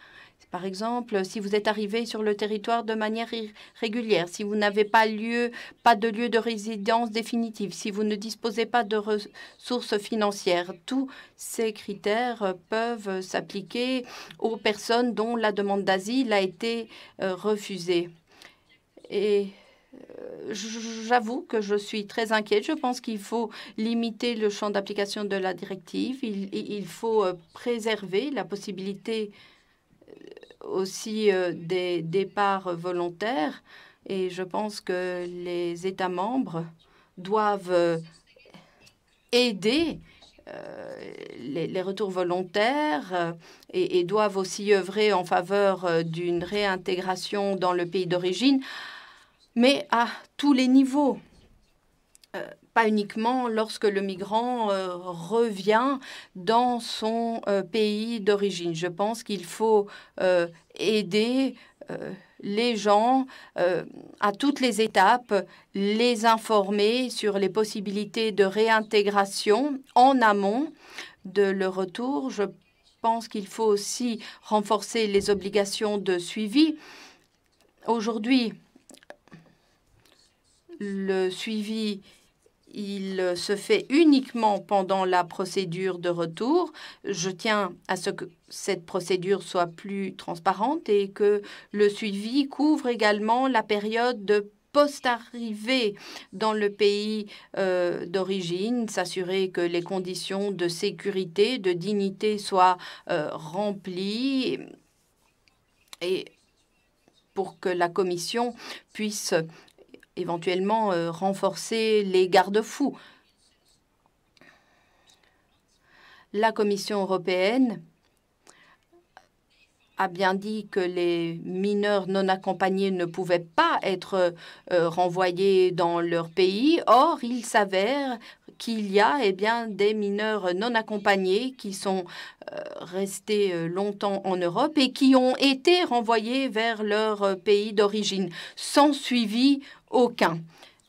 Par exemple, si vous êtes arrivé sur le territoire de manière irrégulière, si vous n'avez pas lieu, pas de lieu de résidence définitive, si vous ne disposez pas de ressources financières, tous ces critères peuvent s'appliquer aux personnes dont la demande d'asile a été euh, refusée. Et euh, J'avoue que je suis très inquiète. Je pense qu'il faut limiter le champ d'application de la directive. Il, il faut euh, préserver la possibilité aussi euh, des départs volontaires. Et je pense que les États membres doivent euh, aider euh, les, retours volontaires et, doivent aussi œuvrer en faveur d'une réintégration dans le pays d'origine, mais à tous les niveaux pas uniquement lorsque le migrant euh, revient dans son euh, pays d'origine. Je pense qu'il faut euh, aider les gens à toutes les étapes, les informer sur les possibilités de réintégration en amont de leur retour. Je pense qu'il faut aussi renforcer les obligations de suivi. Aujourd'hui, le suivi il se fait uniquement pendant la procédure de retour. Je tiens à ce que cette procédure soit plus transparente et que le suivi couvre également la période de post-arrivée dans le pays euh, d'origine, s'assurer que les conditions de sécurité, de dignité soient euh, remplies et pour que la Commission puisse éventuellement euh, renforcer les garde-fous. La Commission européenne a bien dit que les mineurs non accompagnés ne pouvaient pas être euh, renvoyés dans leur pays. Or, il s'avère qu'il y a eh des mineurs non accompagnés qui sont euh, restés euh, longtemps en Europe et qui ont été renvoyés vers leur pays d'origine sans suivi aucun.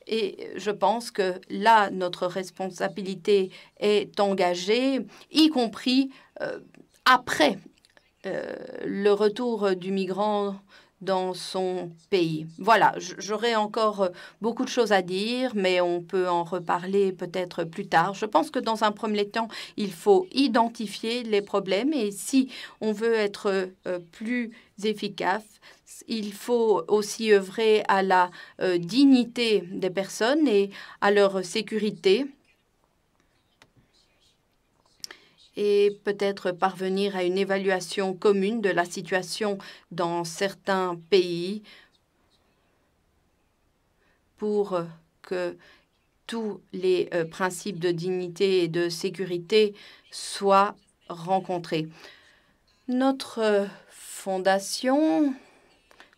Et je pense que là, notre responsabilité est engagée, y compris après euh, le retour du migrant dans son pays. Voilà, j'aurais encore beaucoup de choses à dire, mais on peut en reparler peut-être plus tard. Je pense que dans un premier temps, il faut identifier les problèmes et si on veut être euh, plus efficace, il faut aussi œuvrer à la euh, dignité des personnes et à leur sécurité et peut-être parvenir à une évaluation commune de la situation dans certains pays pour que tous les principes de dignité et de sécurité soient rencontrés. Notre fondation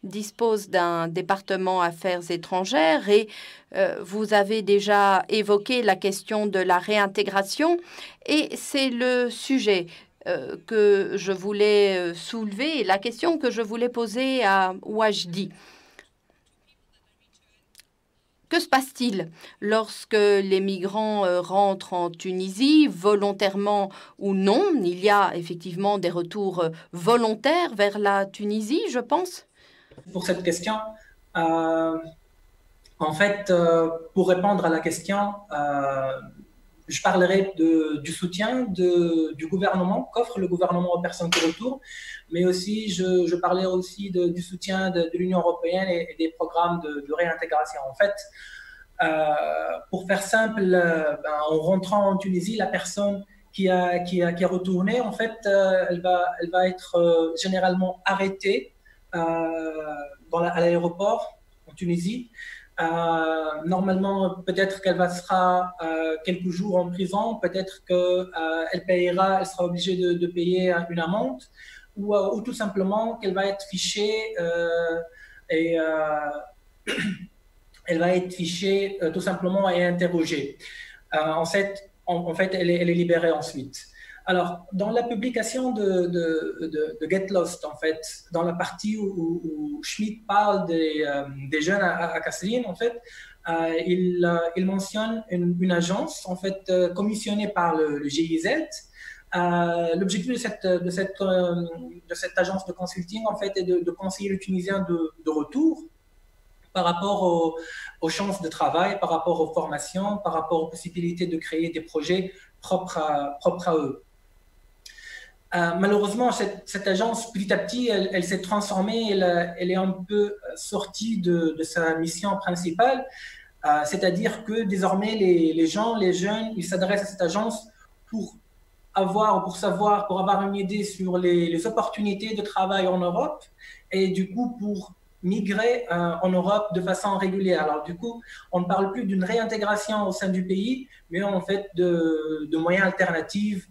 dispose d'un département affaires étrangères et euh, vous avez déjà évoqué la question de la réintégration et c'est le sujet euh, que je voulais euh, soulever, la question que je voulais poser à Wajdi. Que se passe-t-il lorsque les migrants rentrent en Tunisie, volontairement ou non? Il y a effectivement des retours volontaires vers la Tunisie, je pense pour cette question. Euh, en fait, euh, pour répondre à la question, euh, je parlerai du soutien du gouvernement, qu'offre le gouvernement aux personnes de retour, mais aussi je, je parlerai aussi du soutien de, l'Union européenne et, des programmes de, réintégration. En fait, pour faire simple, ben, en rentrant en Tunisie, la personne qui a, qui a, qui a retourné, en fait, elle, va, elle va être généralement arrêtée euh, à l'aéroport en Tunisie. Euh, normalement, peut-être qu'elle sera euh, quelques jours en prison, peut-être qu'elle payera, elle sera obligée de, payer une amende, ou, ou tout simplement qu'elle va être fichée et elle va être fichée tout simplement et interrogée. en fait, elle, est, libérée ensuite. Alors, dans la publication de, Get Lost, en fait, dans la partie où, où Schmidt parle des, euh, des jeunes à, à en fait, euh, il, euh, il, mentionne une, agence, en fait, commissionnée par le, GIZ. L'objectif de cette, agence de consulting, en fait, est de, conseiller le Tunisien de, retour par rapport aux, chances de travail, par rapport aux formations, par rapport aux possibilités de créer des projets propres à eux. Euh, malheureusement, cette, agence, petit à petit, elle, s'est transformée, elle, est un peu sortie de, sa mission principale, euh, c'est-à-dire que désormais, les, gens, les jeunes, ils s'adressent à cette agence pour avoir, pour savoir, pour avoir une idée sur les, opportunités de travail en Europe et du coup pour migrer euh, en Europe de façon régulière. Alors du coup, on ne parle plus d'une réintégration au sein du pays, mais en fait de moyens alternatifs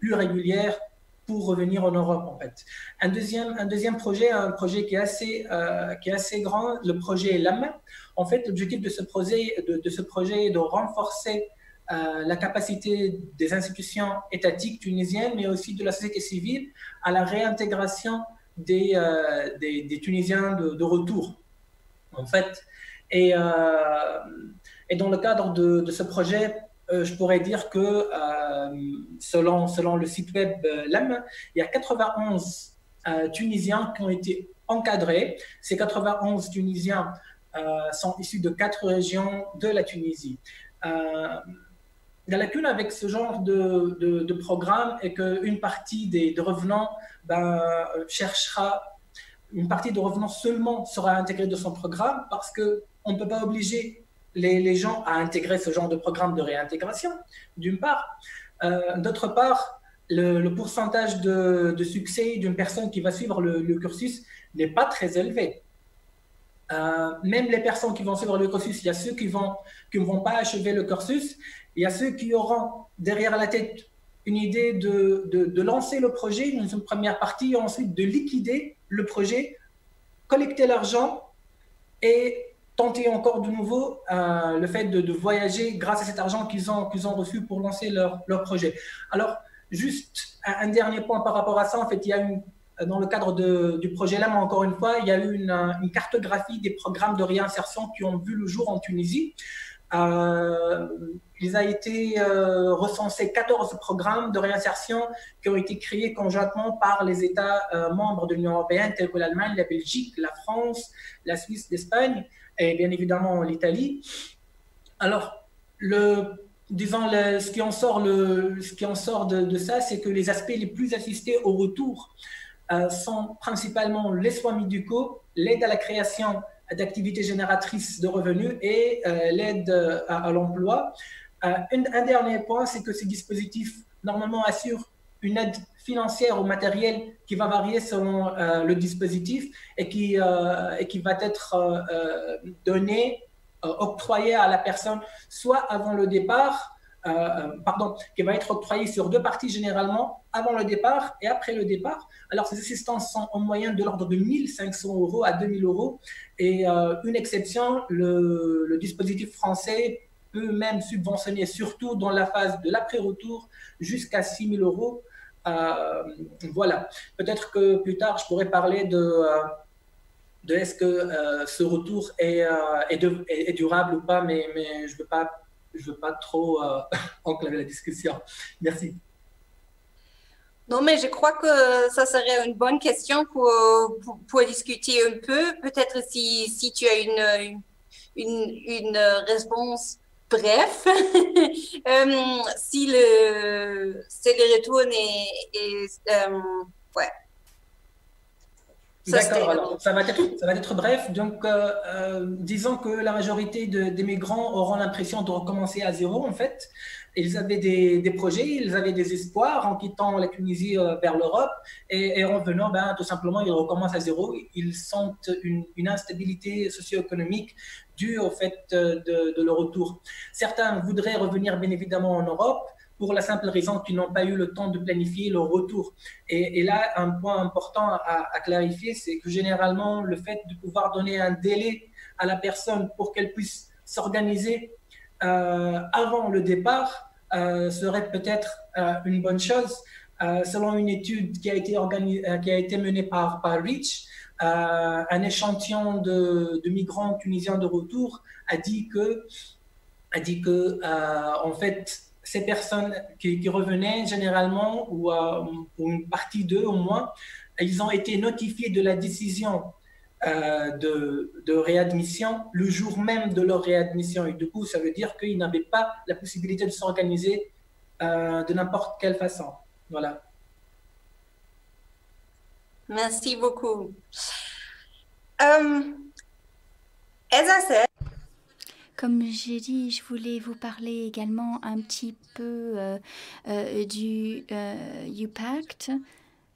plus régulière pour revenir en Europe en fait. Un deuxième, un deuxième projet, un projet qui est assez, euh, qui est assez grand, le projet LAM. En fait, l'objectif de ce projet, de, ce projet est de renforcer euh, la capacité des institutions étatiques tunisiennes, mais aussi de la société civile à la réintégration des, euh, des, Tunisiens de, retour, en fait. Et, et dans le cadre de ce projet, euh, je pourrais dire que euh, selon, selon le site web euh, LEM, il y a 91 Tunisiens qui ont été encadrés. Ces 91 Tunisiens sont issus de quatre régions de la Tunisie. la lacune avec ce genre de, de, programme est qu'une partie des, revenants ben, cherchera, une partie de revenants seulement sera intégrée de son programme parce qu'on ne peut pas obliger les, gens à intégrer ce genre de programme de réintégration, d'une part. Euh, d'autre part, le, pourcentage de, succès d'une personne qui va suivre le, cursus n'est pas très élevé. Euh, même les personnes qui vont suivre le cursus, il y a ceux qui, vont, qui ne vont pas achever le cursus, il y a ceux qui auront derrière la tête une idée de, de lancer le projet, une première partie, et ensuite de liquider le projet, collecter l'argent et tenter encore de nouveau euh, le fait de, voyager grâce à cet argent qu'ils ont, qu'ils ont reçu pour lancer leur, leur projet. Alors, juste un, dernier point par rapport à ça, en fait, il y a une, dans le cadre de, du projet LAM, encore une fois, il y a eu une, cartographie des programmes de réinsertion qui ont vu le jour en Tunisie. Euh, il a été euh, recensé 14 programmes de réinsertion qui ont été créés conjointement par les États membres de l'Union européenne, tels que l'Allemagne, la Belgique, la France, la Suisse, l'Espagne et bien évidemment l'Italie. Alors, le, ce qui en sort, ce qui en sort de, ça, c'est que les aspects les plus assistés au retour euh, sont principalement les soins médicaux, l'aide à la création d'activités génératrices de revenus et euh, l'aide à, l'emploi. Euh, un, dernier point, c'est que ces dispositifs normalement assurent une aide financière ou matérielle qui va varier selon euh, le dispositif et qui, et qui va être donnée octroyé à la personne soit avant le départ, pardon, qui va être octroyé sur deux parties généralement, avant le départ et après le départ. Alors, ces assistances sont en moyenne de l'ordre de 1500 euros à 2000 euros. Et une exception, le dispositif français peut même subventionner, surtout dans la phase de l'après-retour, jusqu'à 6 000 euros. Euh, voilà. Peut-être que plus tard, je pourrais parler de, euh, de est-ce que euh, ce retour est, est, durable ou pas, mais, mais je ne veux, pas, veux pas trop enclaver la discussion. Merci. Non, mais je crois que ça serait une bonne question pour, pour, discuter un peu. Peut-être si, si tu as une, une, une réponse Bref, euh, si le, si le retour est, euh, ouais. D'accord, ça va, être, ça va être bref. Donc, euh, disons que la majorité des migrants auront l'impression de recommencer à zéro, en fait. Ils avaient des, projets, ils avaient des espoirs en quittant la Tunisie vers l'Europe et, en venant, ben, tout simplement, ils recommencent à zéro. Ils sentent une, instabilité socio-économique dû au fait euh, de, leur retour. Certains voudraient revenir bien évidemment en Europe pour la simple raison qu'ils n'ont pas eu le temps de planifier leur retour. Et, là, un point important à, clarifier, c'est que généralement, le fait de pouvoir donner un délai à la personne pour qu'elle puisse s'organiser euh, avant le départ euh, serait peut-être une bonne chose. selon une étude qui a été, qui a été menée par, par Reach, euh, un échantillon de, migrants tunisiens de retour a dit que, a dit que euh, en fait, ces personnes qui, revenaient généralement, ou euh, pour une partie d'eux au moins, ils ont été notifiés de la décision de, de, réadmission le jour même de leur réadmission. Et du coup, ça veut dire qu'ils n'avaient pas la possibilité de s'organiser de n'importe quelle façon. Voilà. Merci beaucoup. Um, as I said, comme j'ai dit, je voulais vous parler également un petit peu euh, euh, du euh, UPACT.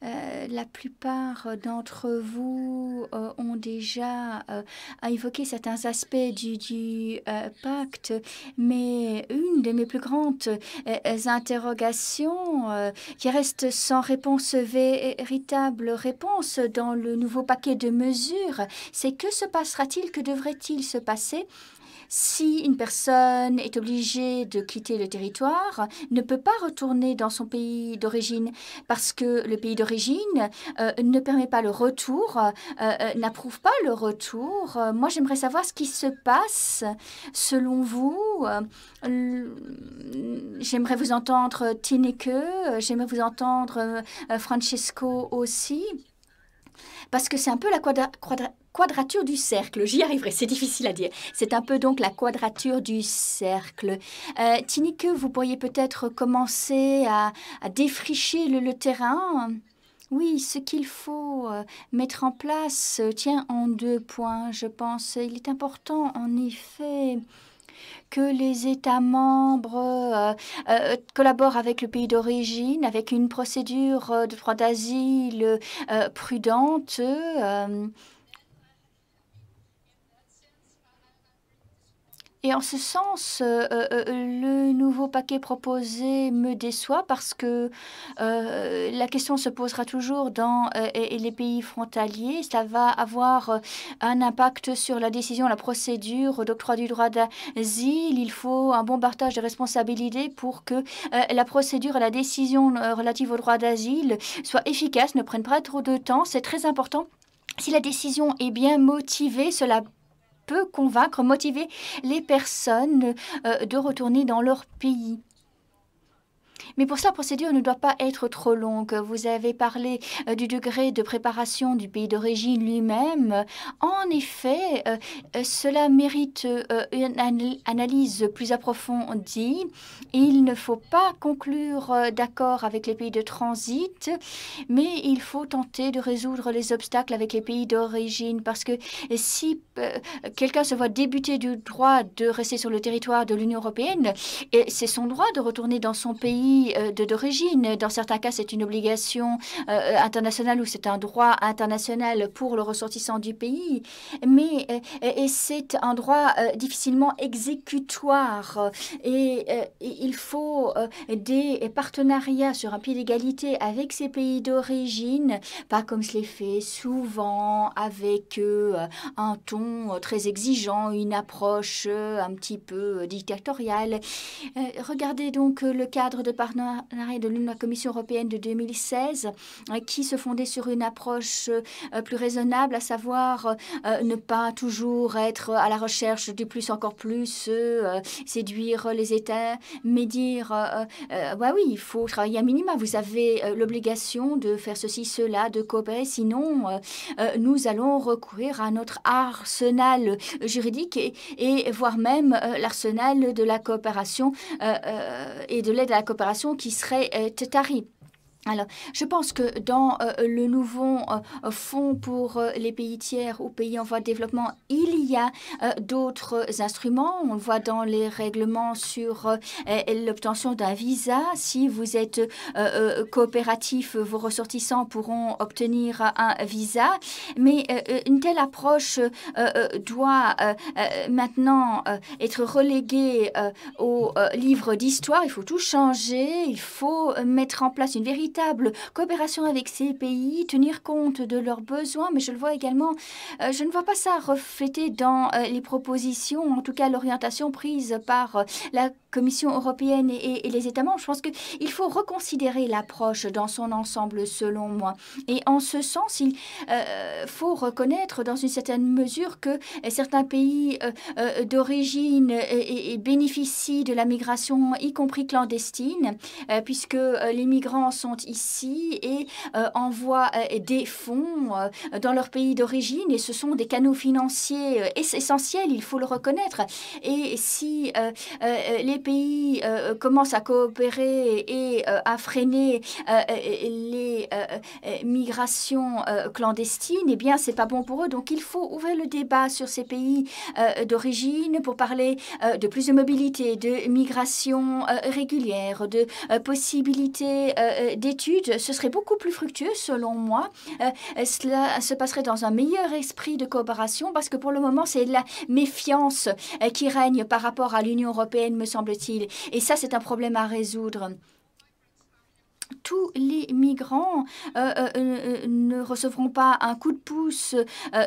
Euh, la plupart d'entre vous euh, ont déjà euh, évoqué certains aspects du, du pacte, mais une de mes plus grandes interrogations qui reste sans réponse véritable réponse dans le nouveau paquet de mesures, c'est que se passera-t-il, que devrait-il se passer si une personne est obligée de quitter le territoire, ne peut pas retourner dans son pays d'origine parce que le pays d'origine euh, ne permet pas le retour, euh, euh, n'approuve pas le retour. moi, j'aimerais savoir ce qui se passe selon vous. j'aimerais vous entendre Tineke, j'aimerais vous entendre Francesco aussi parce que c'est un peu la quadrature du cercle. J'y arriverai, c'est difficile à dire. C'est un peu donc la quadrature du cercle. Euh, Tinike, vous pourriez peut-être commencer à, défricher le, terrain oui, ce qu'il faut euh, mettre en place tient en deux points, je pense. Il est important, en effet, que les États membres euh, euh, collaborent avec le pays d'origine, avec une procédure de droit d'asile prudente. Et en ce sens, euh, euh, euh, le nouveau paquet proposé me déçoit parce que la question se posera toujours dans les pays frontaliers. Ça va avoir un impact sur la décision, la procédure d'octroi du droit d'asile. Il faut un bon partage de responsabilités pour que la procédure la décision relative au droit d'asile soit efficace, ne prenne pas trop de temps. C'est très important. Si la décision est bien motivée, cela peut convaincre, motiver les personnes euh, de retourner dans leur pays. Mais pour ça, la procédure ne doit pas être trop longue. Vous avez parlé euh, du degré de préparation du pays d'origine lui-même. En effet, euh, euh, cela mérite une analyse plus approfondie. Il ne faut pas conclure d'accord avec les pays de transit, mais il faut tenter de résoudre les obstacles avec les pays d'origine parce que si quelqu'un se voit débuter du droit de rester sur le territoire de l'Union européenne, c'est son droit de retourner dans son pays pays d'origine. Dans certains cas, c'est une obligation internationale ou c'est un droit international pour le ressortissant du pays, mais c'est un droit difficilement exécutoire et il faut des partenariats sur un pied d'égalité avec ces pays d'origine, pas comme je l'ai fait souvent avec un ton très exigeant, une approche un petit peu dictatoriale. Regardez donc le cadre de partenariat de la Commission européenne de 2016 qui se fondait sur une approche plus raisonnable, à savoir ne pas toujours être à la recherche du plus encore plus, séduire les États, mais dire, bah oui, il faut travailler à minima. Vous avez l'obligation de faire ceci, cela, de coopérer, sinon nous allons recourir à notre arsenal juridique et, et voire même l'arsenal de la coopération et de l'aide à la coopération qui serait tarie. Alors, je pense que dans euh, le nouveau euh, fonds pour euh, les pays tiers ou pays en voie de développement, il y a d'autres instruments. On le voit dans les règlements sur l'obtention d'un visa. Si vous êtes coopératif, vos ressortissants pourront obtenir un visa. Mais une telle approche doit maintenant être reléguée au livre d'histoire. Il faut tout changer. Il faut mettre en place une coopération avec ces pays, tenir compte de leurs besoins, mais je le vois également, euh, je ne vois pas ça reflété dans euh, les propositions, en tout cas l'orientation prise par euh, la Commission européenne et, les États membres. Je pense qu'il faut reconsidérer l'approche dans son ensemble, selon moi. Et en ce sens, il faut reconnaître dans une certaine mesure que certains pays d'origine bénéficient de la migration, y compris clandestine, puisque les migrants sont ici et euh, envoient euh, des fonds euh, dans leur pays d'origine et ce sont des canaux financiers essentiels, il faut le reconnaître. Et si les pays commencent à coopérer et à freiner les migrations clandestines, eh bien, c'est pas bon pour eux. Donc, il faut ouvrir le débat sur ces pays d'origine pour parler de plus de mobilité, de migration régulière, de possibilités d'études, ce serait beaucoup plus fructueux selon moi. Euh, cela se passerait dans un meilleur esprit de coopération parce que pour le moment, c'est la méfiance euh, qui règne par rapport à l'Union européenne, me Et ça, c'est un problème à résoudre tous les migrants euh, euh, euh, ne recevront pas un coup de pouce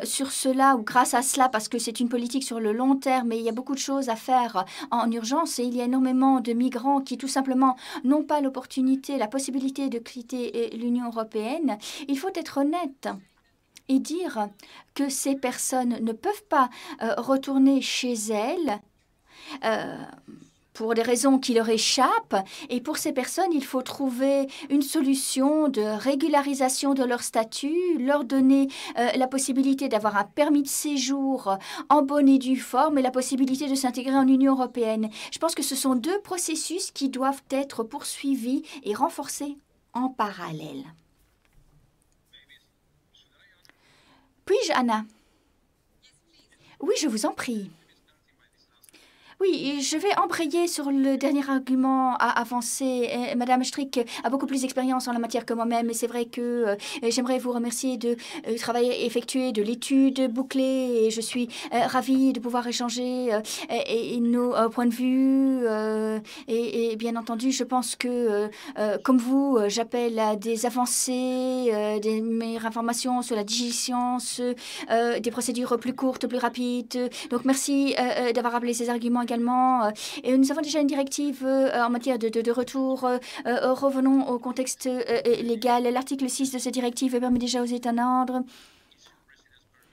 sur cela ou grâce à cela parce que c'est une politique sur le long terme et il y a beaucoup de choses à faire en urgence et il y a énormément de migrants qui tout simplement n'ont pas l'opportunité, la possibilité de quitter l'Union européenne. Il faut être honnête et dire que ces personnes ne peuvent pas retourner chez elles pour des raisons qui leur échappent. Et pour ces personnes, il faut trouver une solution de régularisation de leur statut, leur donner euh, la possibilité d'avoir un permis de séjour en bonne et due forme et la possibilité de s'intégrer en Union européenne. Je pense que ce sont deux processus qui doivent être poursuivis et renforcés en parallèle. Puis-je, Anna? Oui, je vous en prie. Oui, je vais embrayer sur le dernier argument à avancer. Madame Strick a beaucoup plus d'expérience en la matière que moi-même. C'est vrai que euh, j'aimerais vous remercier de euh, travail effectué, de l'étude bouclée. Et je suis euh, ravie de pouvoir échanger et, nos points de vue. Et, bien entendu, je pense que, comme vous, j'appelle à des avancées, des meilleures informations sur la diligence, des procédures plus courtes, plus rapides. Donc, merci d'avoir rappelé ces arguments Euh, et nous avons déjà une directive euh, en matière de, retour. Euh, revenons au contexte légal. L'article 6 de cette directive permet déjà aux États membres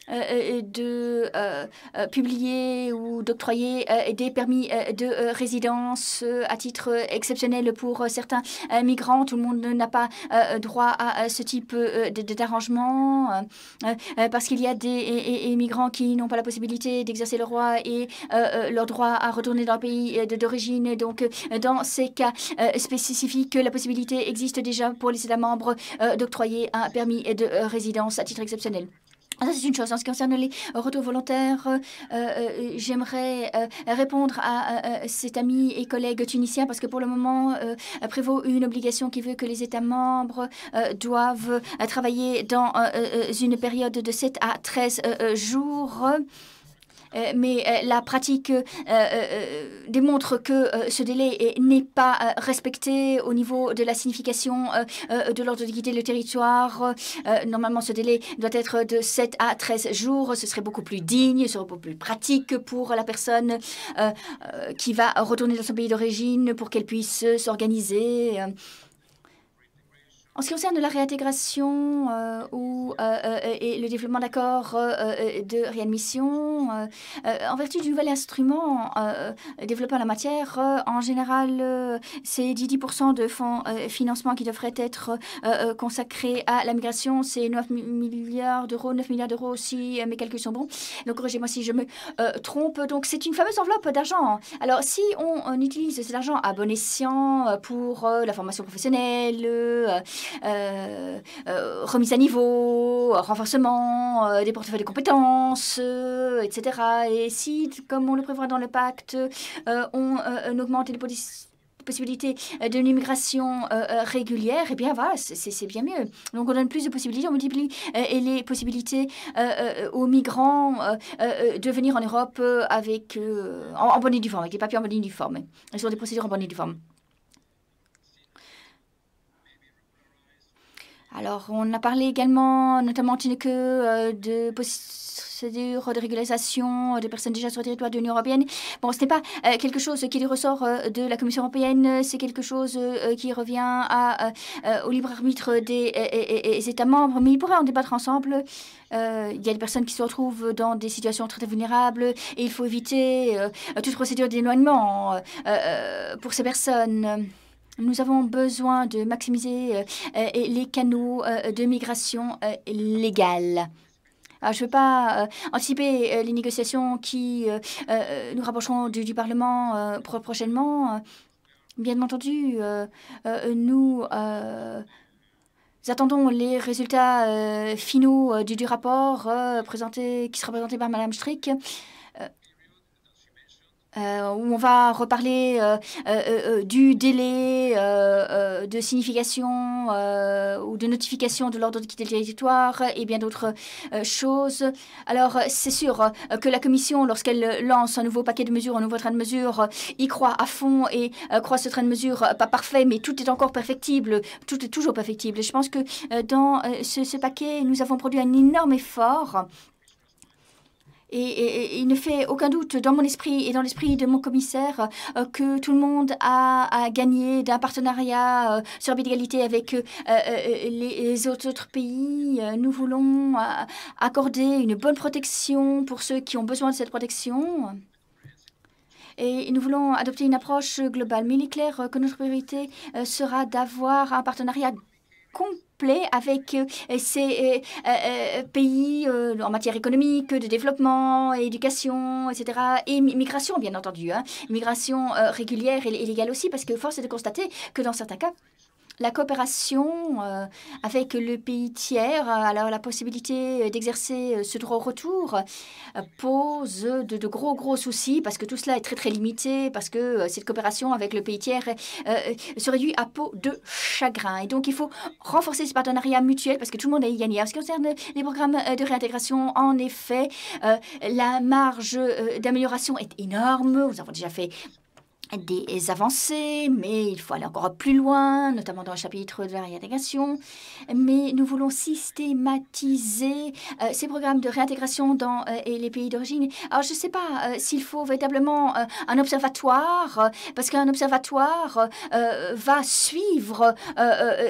de euh, euh, publier ou d'octroyer des permis de résidence à titre exceptionnel pour certains migrants. Tout le monde n'a pas droit à ce type d'arrangement parce qu'il y a des migrants qui n'ont pas la possibilité d'exercer leur droit et leur droit à retourner dans le pays d'origine. Donc, dans ces cas spécifiques, la possibilité existe déjà pour les États membres d'octroyer un permis de résidence à titre exceptionnel. Ça, c'est une chose. En ce qui concerne les retours volontaires, euh, euh, j'aimerais euh, répondre à, cet ami et collègue tunisien parce que pour le moment, prévaut une obligation qui veut que les États membres doivent travailler dans une période de 7 à 13 jours. Euh, mais euh, la pratique euh, démontre que ce délai n'est pas respecté au niveau de la signification de l'ordre de quitter le territoire. normalement, ce délai doit être de 7 à 13 jours. Ce serait beaucoup plus digne, ce serait beaucoup plus pratique pour la personne qui va retourner dans son pays d'origine pour qu'elle puisse s'organiser. En ce qui concerne la réintégration euh, euh, et le développement d'accords de réadmission, en vertu du nouvel instrument développé en la matière, en général, c'est 10% de fonds financement qui devraient être consacrés à la migration. C'est 9 milliards d'euros, 9 milliards d'euros si mes calculs sont bons. Donc, corrigez-moi si je me trompe. Donc, c'est une fameuse enveloppe d'argent. Alors, si on, utilise cet argent à bon escient pour la formation professionnelle, euh, euh, remise à niveau, renforcement euh, des portefeuilles de compétences, etc. Et si, comme on le prévoit dans le pacte, on, augmente les possibilités d'une immigration régulière, eh bien voilà, c'est bien mieux. Donc on donne plus de possibilités, on multiplie les possibilités aux migrants de venir en Europe avec, en, en bonne et due forme, avec des papiers en bonne et due forme, sur des procédures en bonne et due forme. Alors, on a parlé également, notamment, euh, de procédures de régularisation des personnes déjà sur le territoire de l'Union européenne. Bon, ce n'est pas euh, quelque chose qui ressort euh, de la Commission européenne, c'est quelque chose qui revient au libre arbitre des, États membres, mais ils pourraient en débattre ensemble. il y a des personnes qui se retrouvent dans des situations très vulnérables et il faut éviter toute procédure d'éloignement pour ces personnes. Nous avons besoin de maximiser euh, euh, les canaux euh, de migration légale. je ne veux pas anticiper les négociations qui nous rapprocheront du, Parlement prochainement. Bien entendu, nous attendons les résultats finaux du, rapport présenté, qui sera présenté par Mme Strick. Euh, où on va reparler euh, euh, du délai de signification ou de notification de l'ordre de quitter le territoire et bien d'autres choses. Alors, c'est sûr que la Commission, lorsqu'elle lance un nouveau paquet de mesures, un nouveau train de mesures, y croit à fond et croit ce train de mesures pas parfait, mais tout est encore perfectible, tout est toujours perfectible. Je pense que dans ce paquet, nous avons produit un énorme effort et, il ne fait aucun doute dans mon esprit et dans l'esprit de mon commissaire euh, que tout le monde a, gagné d'un partenariat euh, sur l'égalité avec euh, les, autres pays. Nous voulons accorder une bonne protection pour ceux qui ont besoin de cette protection. Et nous voulons adopter une approche globale. Mais il est clair que notre priorité sera d'avoir un partenariat complet avec euh, ces euh, euh, pays en matière économique, de développement, éducation, etc. Et migration, bien entendu. Hein. Migration régulière et légale aussi, parce que force est de constater que dans certains cas, la coopération euh, avec le pays tiers, euh, alors la possibilité d'exercer euh, ce droit au retour pose de, gros gros soucis parce que tout cela est très très limité parce que cette coopération avec le pays tiers se réduit à peau de chagrin et donc il faut renforcer ce partenariat mutuel parce que tout le monde y gagné. En ce qui concerne les programmes de réintégration, en effet, la marge d'amélioration est énorme. Nous avons déjà fait des avancées, mais il faut aller encore plus loin, notamment dans le chapitre de la réintégration. Mais nous voulons systématiser euh, ces programmes de réintégration dans euh, les pays d'origine. Alors, je ne sais pas euh, s'il faut véritablement un observatoire, parce qu'un observatoire va suivre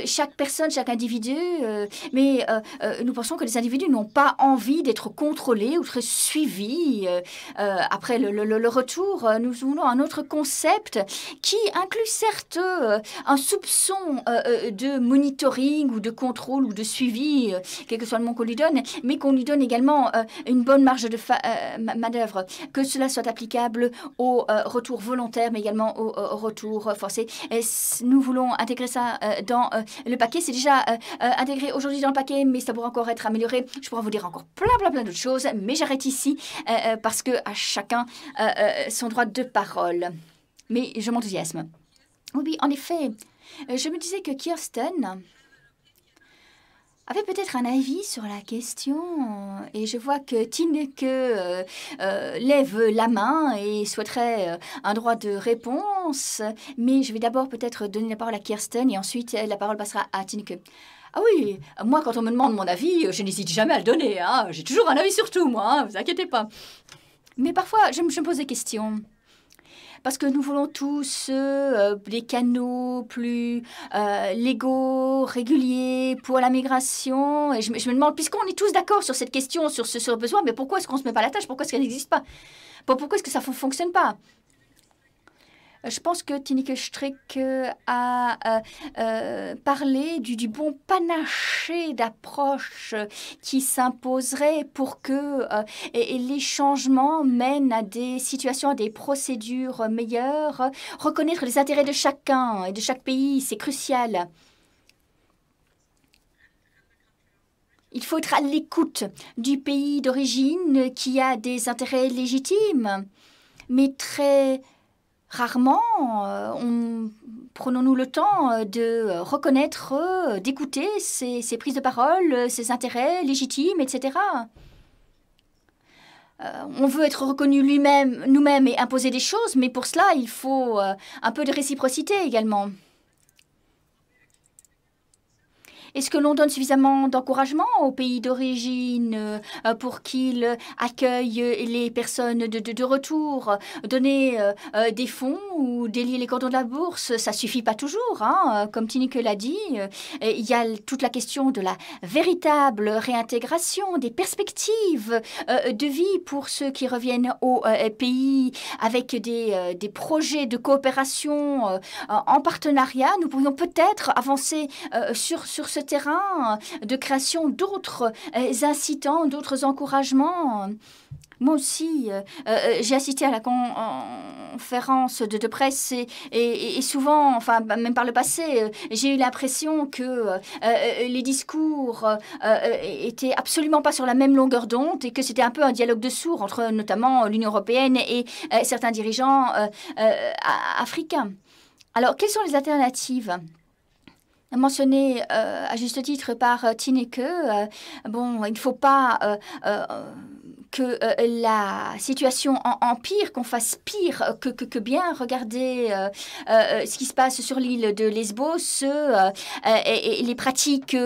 chaque personne, chaque individu, mais nous pensons que les individus n'ont pas envie d'être contrôlés ou d'être suivis après le, le, retour. Nous voulons un autre concept qui inclut certes un soupçon de monitoring ou de contrôle ou de suivi, quel que soit le mot qu'on lui donne, mais qu'on lui donne également une bonne marge de manœuvre, que cela soit applicable au retour volontaire, mais également au, retour forcé. Nous voulons intégrer ça dans le paquet. C'est déjà intégré aujourd'hui dans le paquet, mais ça pourra encore être amélioré. Je pourrais vous dire encore plein, plein, plein d'autres choses, mais j'arrête ici parce que à chacun son droit de parole. Mais je m'enthousiasme. Oui, en effet, je me disais que Kirsten avait peut-être un avis sur la question et je vois que Tineke euh, euh, lève la main et souhaiterait euh, un droit de réponse, mais je vais d'abord peut-être donner la parole à Kirsten et ensuite la parole passera à Tineke. Ah oui, moi quand on me demande mon avis, je n'hésite jamais à le donner. Hein. J'ai toujours un avis sur tout, moi, hein, vous inquiétez pas. Mais parfois, je me pose des questions parce que nous voulons tous euh, des canaux plus euh, légaux, réguliers pour la migration. Et je, me demande, puisqu'on est tous d'accord sur cette question, sur ce, besoin, mais pourquoi est-ce qu'on ne se met pas la tâche? Pourquoi est-ce qu'elle n'existe pas? Pourquoi est-ce que ça ne fonctionne pas? Je pense que Tineke Strick euh, a euh, euh, parlé du, bon panaché d'approche qui s'imposerait pour que les changements mènent à des situations, à des procédures meilleures. Reconnaître les intérêts de chacun et de chaque pays, c'est crucial. Il faut être à l'écoute du pays d'origine qui a des intérêts légitimes, mais très Rarement euh, prenons-nous le temps euh, de reconnaître, euh, d'écouter ces, prises de parole, ces intérêts légitimes, etc. on veut être reconnu lui-même, nous-mêmes et imposer des choses, mais pour cela, il faut un peu de réciprocité également. Est-ce que l'on donne suffisamment d'encouragement aux pays d'origine euh, pour qu'ils accueillent les personnes de, retour? Donner euh, euh, des fonds ou délier les cordons de la bourse, ça suffit pas toujours. Hein Comme Tineke l'a dit, il y a toute la question de la véritable réintégration, des perspectives de vie pour ceux qui reviennent au pays avec des, des projets de coopération en partenariat. Nous pourrions peut-être avancer sur, sur ce terrain de création d'autres euh, incitants, d'autres encouragements. Moi aussi, euh, euh, j'ai assisté à la conférence de, presse et, souvent, enfin même par le passé, j'ai eu l'impression que les discours étaient absolument pas sur la même longueur d'onde et que c'était un peu un dialogue de sourds entre notamment l'Union européenne et certains dirigeants africains. Alors, quelles sont les alternatives? Mentionné euh, à juste titre par euh, Tineke, euh, bon, il ne faut pas que euh, la situation empire, qu'on fasse pire que, que, bien. Regardez euh, euh, ce qui se passe sur l'île de Lesbos et, les pratiques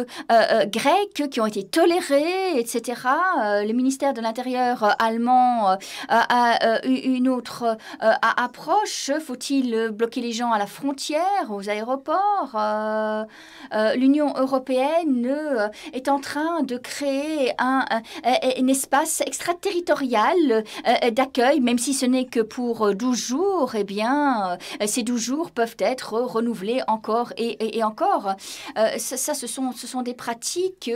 grecques qui ont été tolérées, etc. le ministère de l'Intérieur allemand a une autre approche. Faut-il bloquer les gens à la frontière, aux aéroports L'Union européenne est en train de créer un, un espace extra territorial euh, euh, d'accueil, même si ce n'est que pour 12 euh, jours, eh bien, ces 12 jours peuvent être renouvelés encore et, encore. Ça, ce, sont, ce sont des pratiques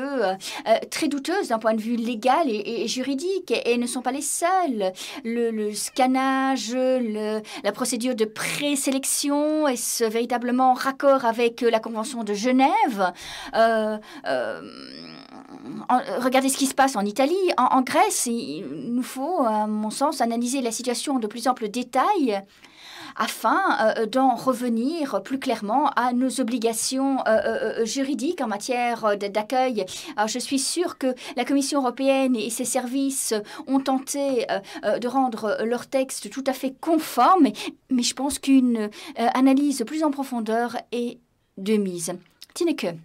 très douteuses d'un point de vue légal et, juridique et, ne sont pas les seules. Le, scannage, le, la procédure de présélection, est-ce véritablement raccord avec la Convention de Genève? Regardez ce qui se passe en Italie, en, Grèce. Il nous faut, à mon sens, analyser la situation de plus ample détail afin euh, d'en revenir plus clairement à nos obligations euh, euh, juridiques en matière d'accueil. Je suis sûre que la Commission européenne et ses services ont tenté de rendre leur texte tout à fait conforme, mais, je pense qu'une analyse plus en profondeur est de mise. Tineke.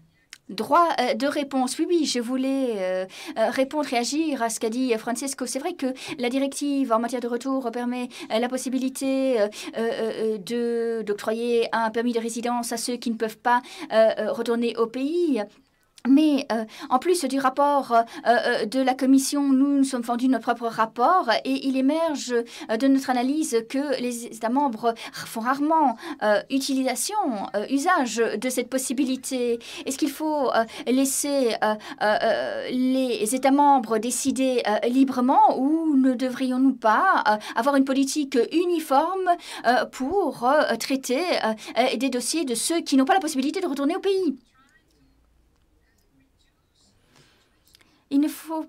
Droit euh, de réponse. Oui, oui, je voulais euh, euh, répondre, réagir à ce qu'a dit Francesco. C'est vrai que la directive en matière de retour permet la possibilité d'octroyer un permis de résidence à ceux qui ne peuvent pas retourner au pays. Mais euh, en plus du rapport euh, euh, de la Commission, nous nous sommes fendus notre propre rapport et il émerge de notre analyse que les États membres font rarement utilisation, usage de cette possibilité. Est-ce qu'il faut laisser les États membres décider librement ou ne devrions-nous pas avoir une politique uniforme pour traiter des dossiers de ceux qui n'ont pas la possibilité de retourner au pays? Il ne faut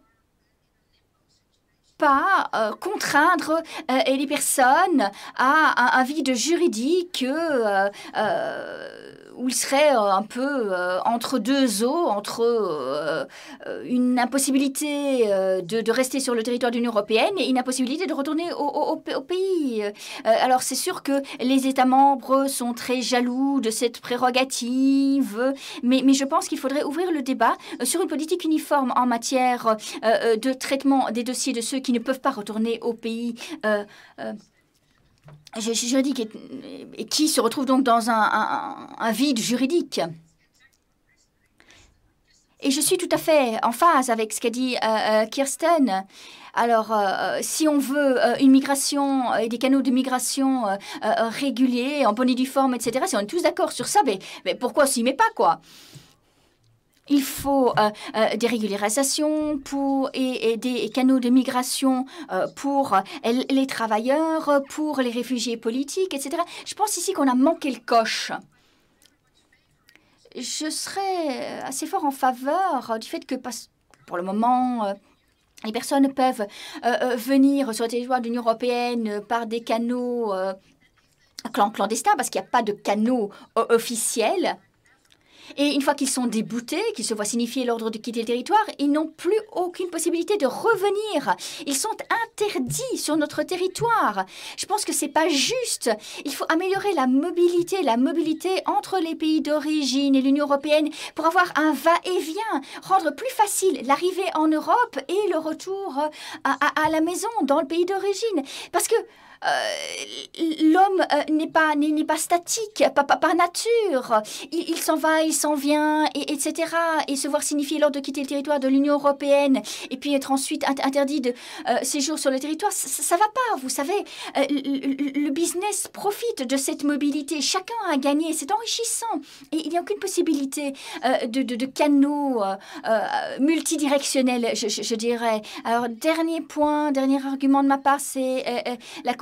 pas euh, contraindre euh, les personnes à un, vide juridique euh, où il serait euh, un peu euh, entre deux eaux, entre euh, une impossibilité de, rester sur le territoire de l'Union européenne et une impossibilité de retourner au, pays. alors c'est sûr que les États membres sont très jaloux de cette prérogative, mais, mais je pense qu'il faudrait ouvrir le débat sur une politique uniforme en matière de traitement des dossiers de ceux qui ne peuvent pas retourner au pays juridique et, qui se retrouve donc dans un, vide juridique. Et je suis tout à fait en phase avec ce qu'a dit euh, euh, Kirsten. Alors, euh, si on veut une migration et des canaux de migration réguliers, en bonne et due forme, etc., si on est tous d'accord sur ça, mais, mais pourquoi s'y met pas, quoi? Il faut euh, euh, des régularisations pour, et, des canaux de migration euh, pour les travailleurs, pour les réfugiés politiques, etc. Je pense ici qu'on a manqué le coche. Je serais assez fort en faveur du fait que, pour le moment, les personnes peuvent venir sur le territoire de l'Union européenne par des canaux clandestins, parce qu'il n'y a pas de canaux officiels. Et une fois qu'ils sont déboutés, qu'ils se voient signifier l'ordre de quitter le territoire, ils n'ont plus aucune possibilité de revenir. Ils sont interdits sur notre territoire. Je pense que c'est pas juste. Il faut améliorer la mobilité, la mobilité entre les pays d'origine et l'Union européenne pour avoir un va-et-vient, rendre plus facile l'arrivée en Europe et le retour à, à la maison dans le pays d'origine. Parce que euh, l'homme euh, n'est pas n'est pas statique, pas, par nature. Il, s'en va, il s'en vient, et, etc. Et se voir signifier l'ordre de quitter le territoire de l'Union européenne, et puis être ensuite interdit de euh, séjour sur le territoire, ça, ne va pas. Vous savez, le, business profite de cette mobilité. Chacun a gagné, c'est enrichissant. Et il n'y a aucune possibilité de, canaux multidirectionnels, je, dirais. Alors, dernier point, dernier argument de ma part, c'est la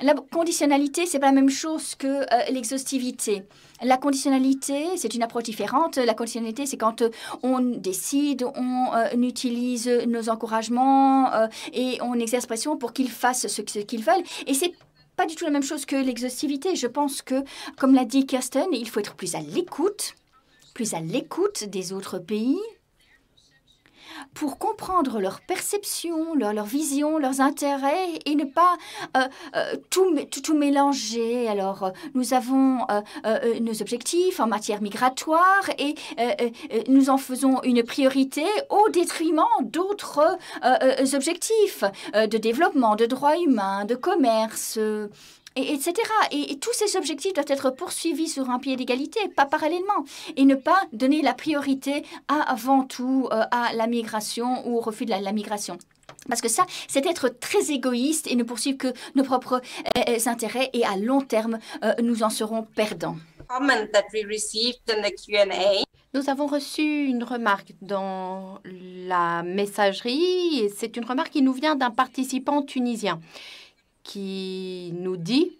La conditionnalité, c'est pas la même chose que euh, l'exhaustivité. La conditionnalité, c'est une approche différente. La conditionnalité, c'est quand euh, on décide, on euh, utilise nos encouragements et on exerce pression pour qu'ils fassent ce, ce qu'ils veulent. Et c'est pas du tout la même chose que l'exhaustivité. Je pense que, comme l'a dit Kirsten, il faut être plus à l'écoute, plus à l'écoute des autres pays pour comprendre leur perception, leur, leur vision, leurs intérêts et ne pas euh, euh, tout, tout, mélanger. Alors, euh, nous avons nos objectifs en matière migratoire et nous en faisons une priorité au détriment d'autres objectifs de développement, de droits humains, de commerce et, etc. Et, tous ces objectifs doivent être poursuivis sur un pied d'égalité, pas parallèlement, et ne pas donner la priorité avant tout euh, à la migration ou au refus de la, migration. Parce que ça, c'est être très égoïste et ne poursuivre que nos propres euh, euh, intérêts et à long terme, nous en serons perdants. Nous avons reçu une remarque dans la messagerie. C'est une remarque qui nous vient d'un participant tunisien qui nous dit,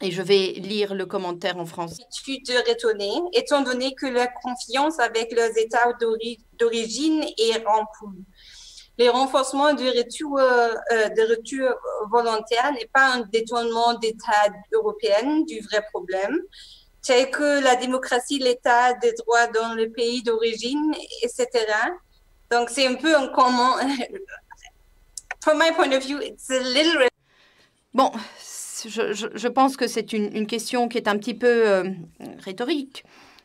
et je vais lire le commentaire en français. de retourner, étant donné que la confiance avec les États d'origine est rompue. Le renforcement du retour, euh, euh, de retour volontaire n'est pas un détournement d'État européen du vrai problème, tel que la démocratie, l'État des droits dans le pays d'origine, etc. Donc, c'est un peu un comment. From my point of view, it's a little Bon, je, pense que c'est une, question qui est un petit peu euh, rhétorique,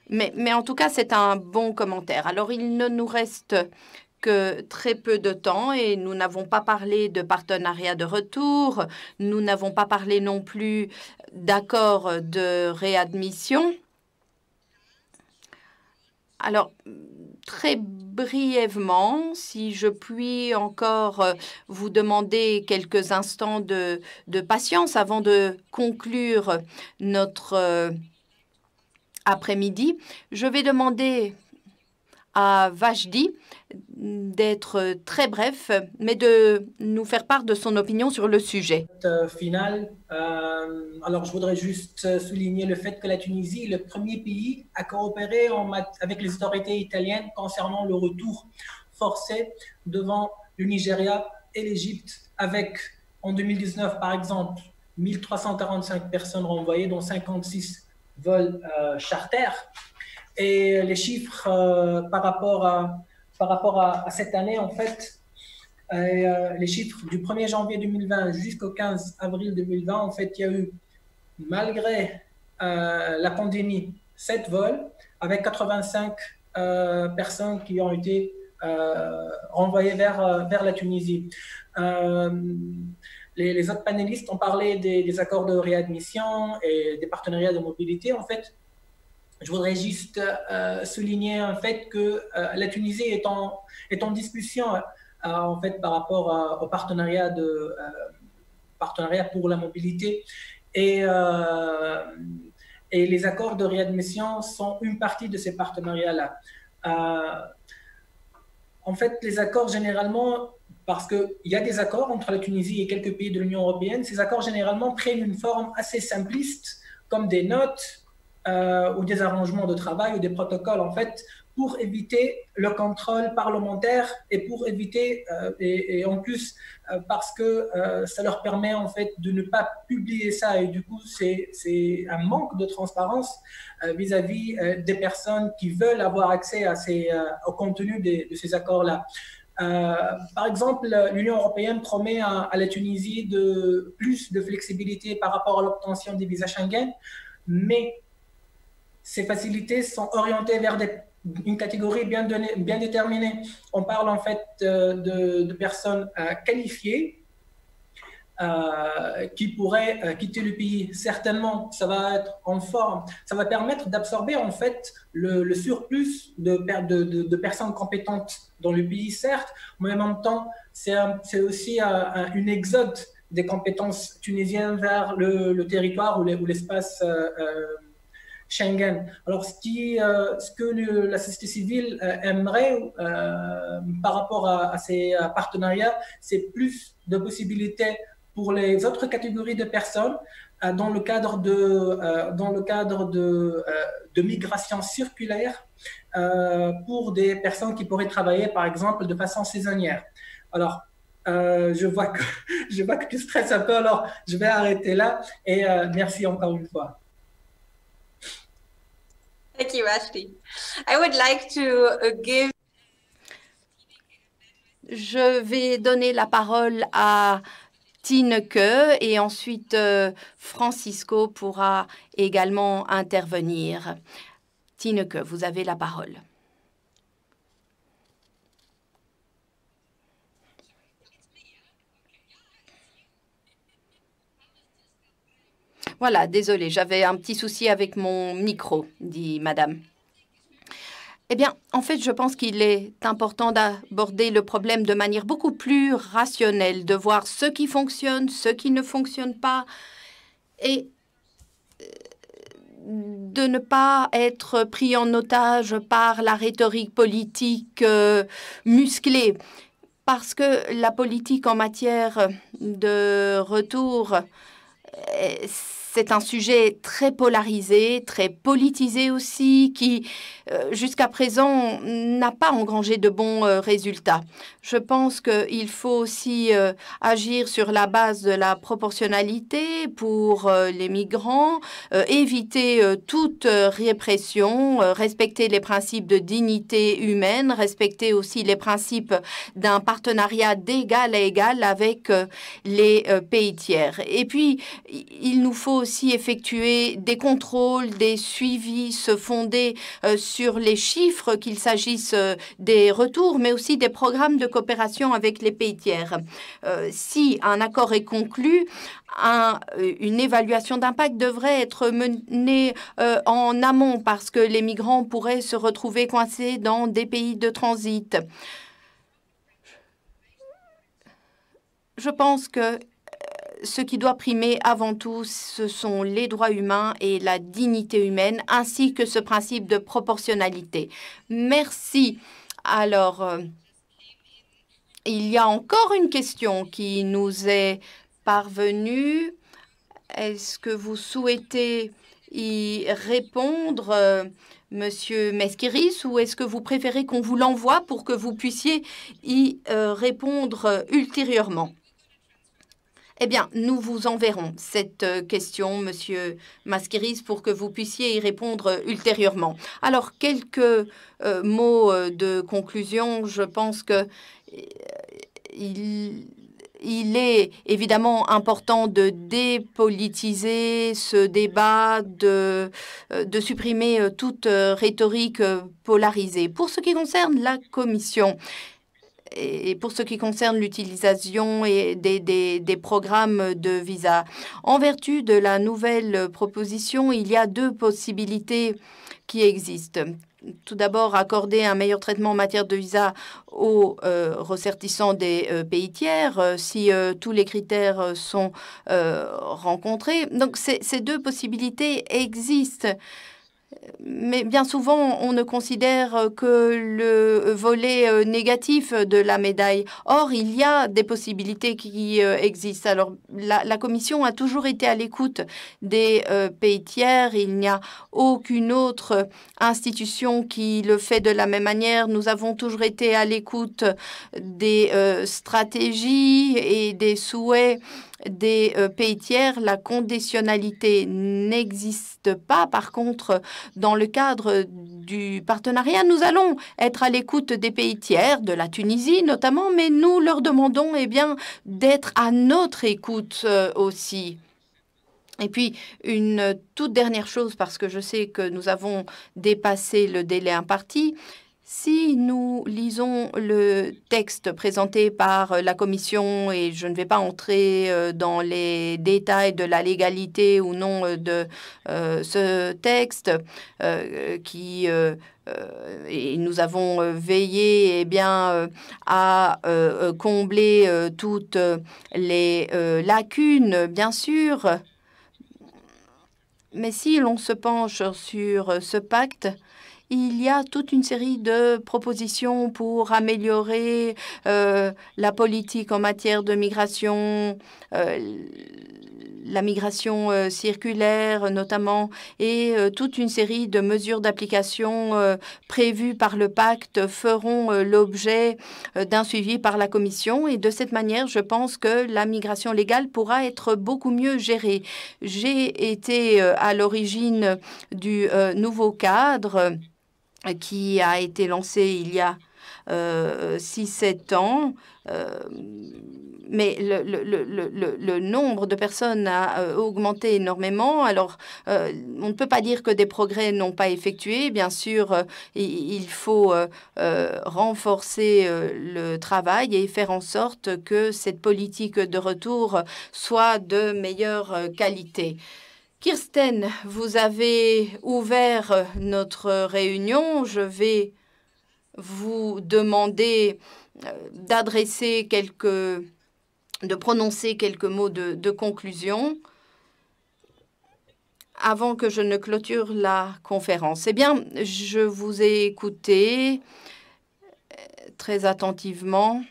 mais, mais en tout cas, c'est un bon commentaire. Alors, il ne nous reste que très peu de temps et nous n'avons pas parlé de partenariat de retour, nous n'avons pas parlé non plus d'accord de réadmission. Alors, très brièvement, si je puis encore euh, vous demander quelques instants de, patience avant de conclure notre euh, après-midi, je vais demander à Vajdi d'être très bref, mais de nous faire part de son opinion sur le sujet. Euh, final, euh, alors je voudrais juste souligner le fait que la Tunisie est le premier pays à coopérer avec les autorités italiennes concernant le retour forcé devant le Nigeria et l'Égypte, avec en 2019 par exemple 1345 personnes renvoyées, dont 56 vols euh, charter. Et les chiffres euh, par rapport, à, par rapport à, cette année, en fait, euh, les chiffres du 1er janvier 2020 jusqu'au 15 avril 2020, en fait, il y a eu, malgré euh, la pandémie, 7 vols avec 85 personnes qui ont été renvoyées vers, vers la Tunisie. Les, autres panélistes ont parlé des, des, accords de réadmission et des partenariats de mobilité. En fait, je voudrais juste euh, souligner un fait que euh, la Tunisie est en, est en discussion euh, en fait, par rapport au partenariat, de, partenariat pour la mobilité et, et les accords de réadmission sont une partie de ces partenariats-là. en fait, les accords généralement, parce qu'il y a des accords entre la Tunisie et quelques pays de l'Union européenne, ces accords généralement prennent une forme assez simpliste, comme des notes, euh, ou des arrangements de travail ou des protocoles, en fait, pour éviter le contrôle parlementaire et pour éviter, euh, et, en plus, euh, parce que ça leur permet, en fait, de ne pas publier ça et du coup, c'est un manque de transparence vis-à-vis des personnes qui veulent avoir accès à ces, au contenu de, ces accords-là. par exemple, l'Union européenne promet à, à, la Tunisie de plus de flexibilité par rapport à l'obtention des visas Schengen, mais ces facilités sont orientées vers une catégorie bien, donnée, bien déterminée. On parle en fait de, de, personnes euh, qualifiées euh, qui pourraient euh, quitter le pays. Certainement, ça va être en forme. Ça va permettre d'absorber en fait le, surplus de, personnes compétentes dans le pays, certes, mais en même temps, c'est aussi une exode des compétences tunisiennes vers le, territoire ou l'espace. Schengen. Alors, ce, euh, que la société civile euh, aimerait euh, par rapport à, ces partenariats, c'est plus de possibilités pour les autres catégories de personnes dans le cadre de, dans le cadre de, de migration circulaire pour des personnes qui pourraient travailler, par exemple, de façon saisonnière. Alors, je, vois que, je vois que tu stresses un peu, alors je vais arrêter là et merci encore une fois. Thank you, Ashley. I would like to uh, give Je vais donner la parole à Tineke et ensuite euh, Francisco pourra également intervenir. Tineke, vous avez la parole. Voilà, désolé, j'avais un petit souci avec mon micro, dit Madame. Eh bien, en fait, je pense qu'il est important d'aborder le problème de manière beaucoup plus rationnelle, de voir ce qui fonctionne, ce qui ne fonctionne pas, et euh, de ne pas être pris en otage par la rhétorique politique euh, musclée, parce que la politique en matière de retour, euh, c'est un sujet très polarisé, très politisé aussi, qui euh, jusqu'à présent n'a pas engrangé de bons euh, résultats. Je pense qu'il faut aussi euh, agir sur la base de la proportionnalité pour les migrants, éviter toute répression, respecter les principes de dignité humaine, respecter aussi les principes d'un partenariat d'égal à égal avec les pays tiers. Et puis, il nous faut aussi effectuer des contrôles, des suivis, se fonder sur les chiffres, qu'il s'agisse des retours, mais aussi des programmes de coopération avec les pays tiers. si un accord est conclu, une évaluation d'impact devrait être menée en amont parce que les migrants pourraient se retrouver coincés dans des pays de transit. Je pense que euh, ce qui doit primer avant tout, ce sont les droits humains et la dignité humaine, ainsi que ce principe de proportionnalité. Merci. Alors, euh, il y a encore une question qui nous est parvenue. Est-ce que vous souhaitez y répondre, euh, Monsieur Meskiris, ou est-ce que vous préférez qu'on vous l'envoie pour que vous puissiez y répondre ultérieurement? Eh bien, nous vous enverrons cette euh, question, Monsieur Masquiris, pour que vous puissiez y répondre euh, ultérieurement. Alors, quelques euh, mots de conclusion. Je pense que il, est évidemment important de dépolitiser ce débat, de supprimer toute rhétorique polarisée. Pour ce qui concerne la Commission, et pour ce qui concerne l'utilisation des, des, programmes de visa. En vertu de la nouvelle proposition, il y a deux possibilités qui existent. Tout d'abord, accorder un meilleur traitement en matière de visa aux euh, ressortissants des euh, pays tiers euh, si tous les critères sont rencontrés. Donc, ces deux possibilités existent mais bien souvent, on ne considère que le volet euh, négatif de la médaille. Or, il y a des possibilités qui euh, existent. Alors, la, Commission a toujours été à l'écoute des euh, pays tiers. Il n'y a aucune autre institution qui le fait de la même manière. Nous avons toujours été à l'écoute des stratégies et des souhaits des euh, pays tiers, la conditionnalité n'existe pas. Par contre, dans le cadre du partenariat, nous allons être à l'écoute des pays tiers, de la Tunisie notamment, mais nous leur demandons eh d'être à notre écoute euh, aussi. Et puis, une toute dernière chose, parce que je sais que nous avons dépassé le délai imparti, si nous lisons le texte présenté par la Commission, et je ne vais pas entrer euh, dans les détails de la légalité ou non euh, de euh, ce texte, qui nous avons veillé eh bien, à combler toutes les lacunes, bien sûr. Mais si l'on se penche sur ce pacte, il y a toute une série de propositions pour améliorer euh, la politique en matière de migration, euh, la migration euh, circulaire notamment, et toute une série de mesures d'application prévues par le pacte feront l'objet d'un suivi par la Commission. Et de cette manière, je pense que la migration légale pourra être beaucoup mieux gérée. J'ai été à l'origine du nouveau cadre qui a été lancé il y a 6-7 euh, ans, euh, mais le, le, le, le, nombre de personnes a euh, augmenté énormément. Alors, on ne peut pas dire que des progrès n'ont pas effectué. Bien sûr, il faut renforcer le travail et faire en sorte que cette politique de retour soit de meilleure qualité. Kirsten, vous avez ouvert notre réunion. Je vais vous demander euh, d'adresser quelques, de prononcer quelques mots de, conclusion avant que je ne clôture la conférence. Eh bien, je vous ai écouté euh, très attentivement.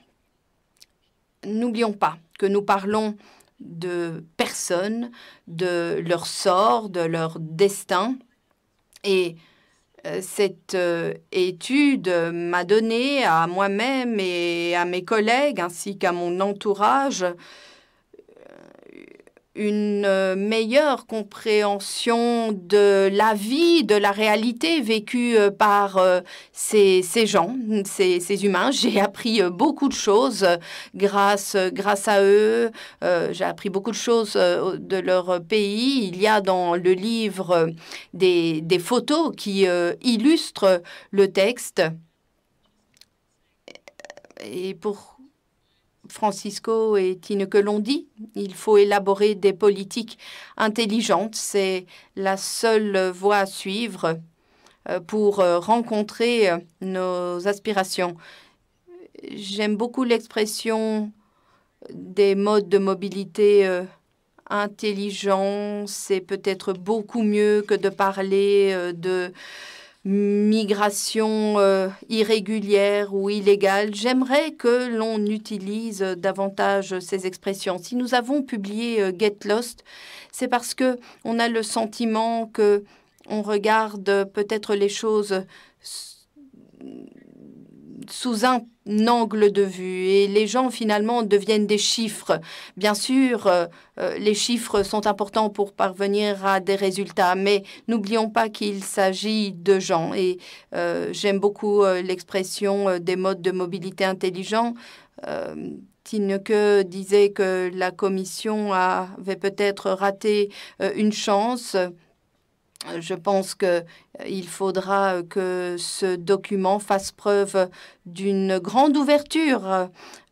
N'oublions pas que nous parlons de personnes, de leur sort, de leur destin. Et euh, cette euh, étude m'a donné à moi-même et à mes collègues ainsi qu'à mon entourage une euh, meilleure compréhension de la vie, de la réalité vécue euh, par euh, ces, ces, gens, ces, humains. J'ai appris beaucoup de choses grâce, à eux. J'ai appris beaucoup de choses de leur pays. Il y a dans le livre des, des photos qui illustrent le texte. Et pour Francisco et Tine que dit. Il faut élaborer des politiques intelligentes. C'est la seule voie à suivre euh, pour euh, rencontrer euh, nos aspirations. J'aime beaucoup l'expression des modes de mobilité intelligents. C'est peut-être beaucoup mieux que de parler de migration euh, irrégulière ou illégale. J'aimerais que l'on utilise davantage ces expressions. Si nous avons publié euh, Get Lost, c'est parce que on a le sentiment que on regarde peut-être les choses sous un angle de vue et les gens finalement deviennent des chiffres. Bien sûr, euh, euh, les chiffres sont importants pour parvenir à des résultats, mais n'oublions pas qu'il s'agit de gens et euh, j'aime beaucoup l'expression des modes de mobilité intelligents. Tineke disait que la Commission avait peut-être raté une chance je pense qu'il euh, faudra que ce document fasse preuve d'une grande ouverture euh,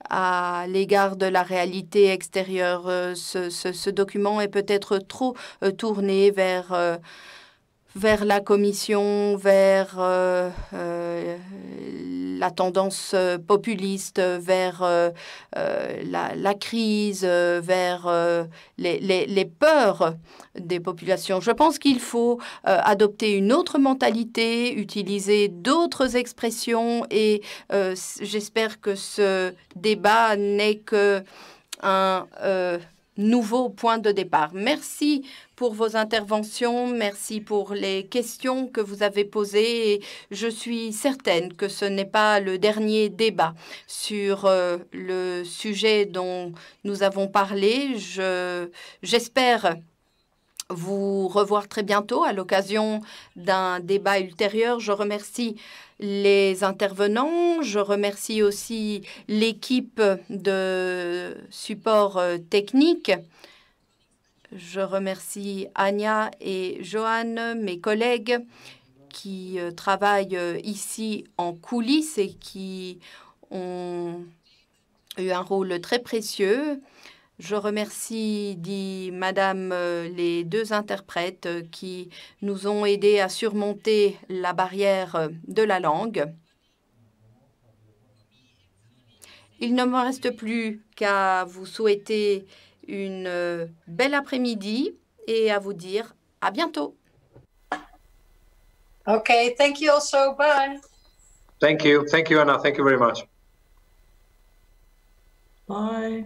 à l'égard de la réalité extérieure. Euh, ce, document est peut-être trop tourné vers vers la Commission, vers euh, euh, la tendance euh, populiste, vers la, crise, vers les, les, peurs des populations. Je pense qu'il faut adopter une autre mentalité, utiliser d'autres expressions et j'espère que ce débat n'est que un nouveau point de départ. Merci pour vos interventions, merci pour les questions que vous avez posées. Et je suis certaine que ce n'est pas le dernier débat sur euh, le sujet dont nous avons parlé. J'espère vous revoir très bientôt à l'occasion d'un débat ultérieur. Je remercie les intervenants. Je remercie aussi l'équipe de support euh, technique. Je remercie Anya et Johan, mes collègues qui euh, travaillent euh, ici en coulisses et qui ont eu un rôle très précieux. Je remercie, dit Madame, euh, les deux interprètes euh, qui nous ont aidés à surmonter la barrière euh, de la langue. Il ne me reste plus qu'à vous souhaiter une belle après-midi et à vous dire à bientôt. Okay, thank you also. Bye. Thank you. Thank you, Anna. Thank you very much. Bye.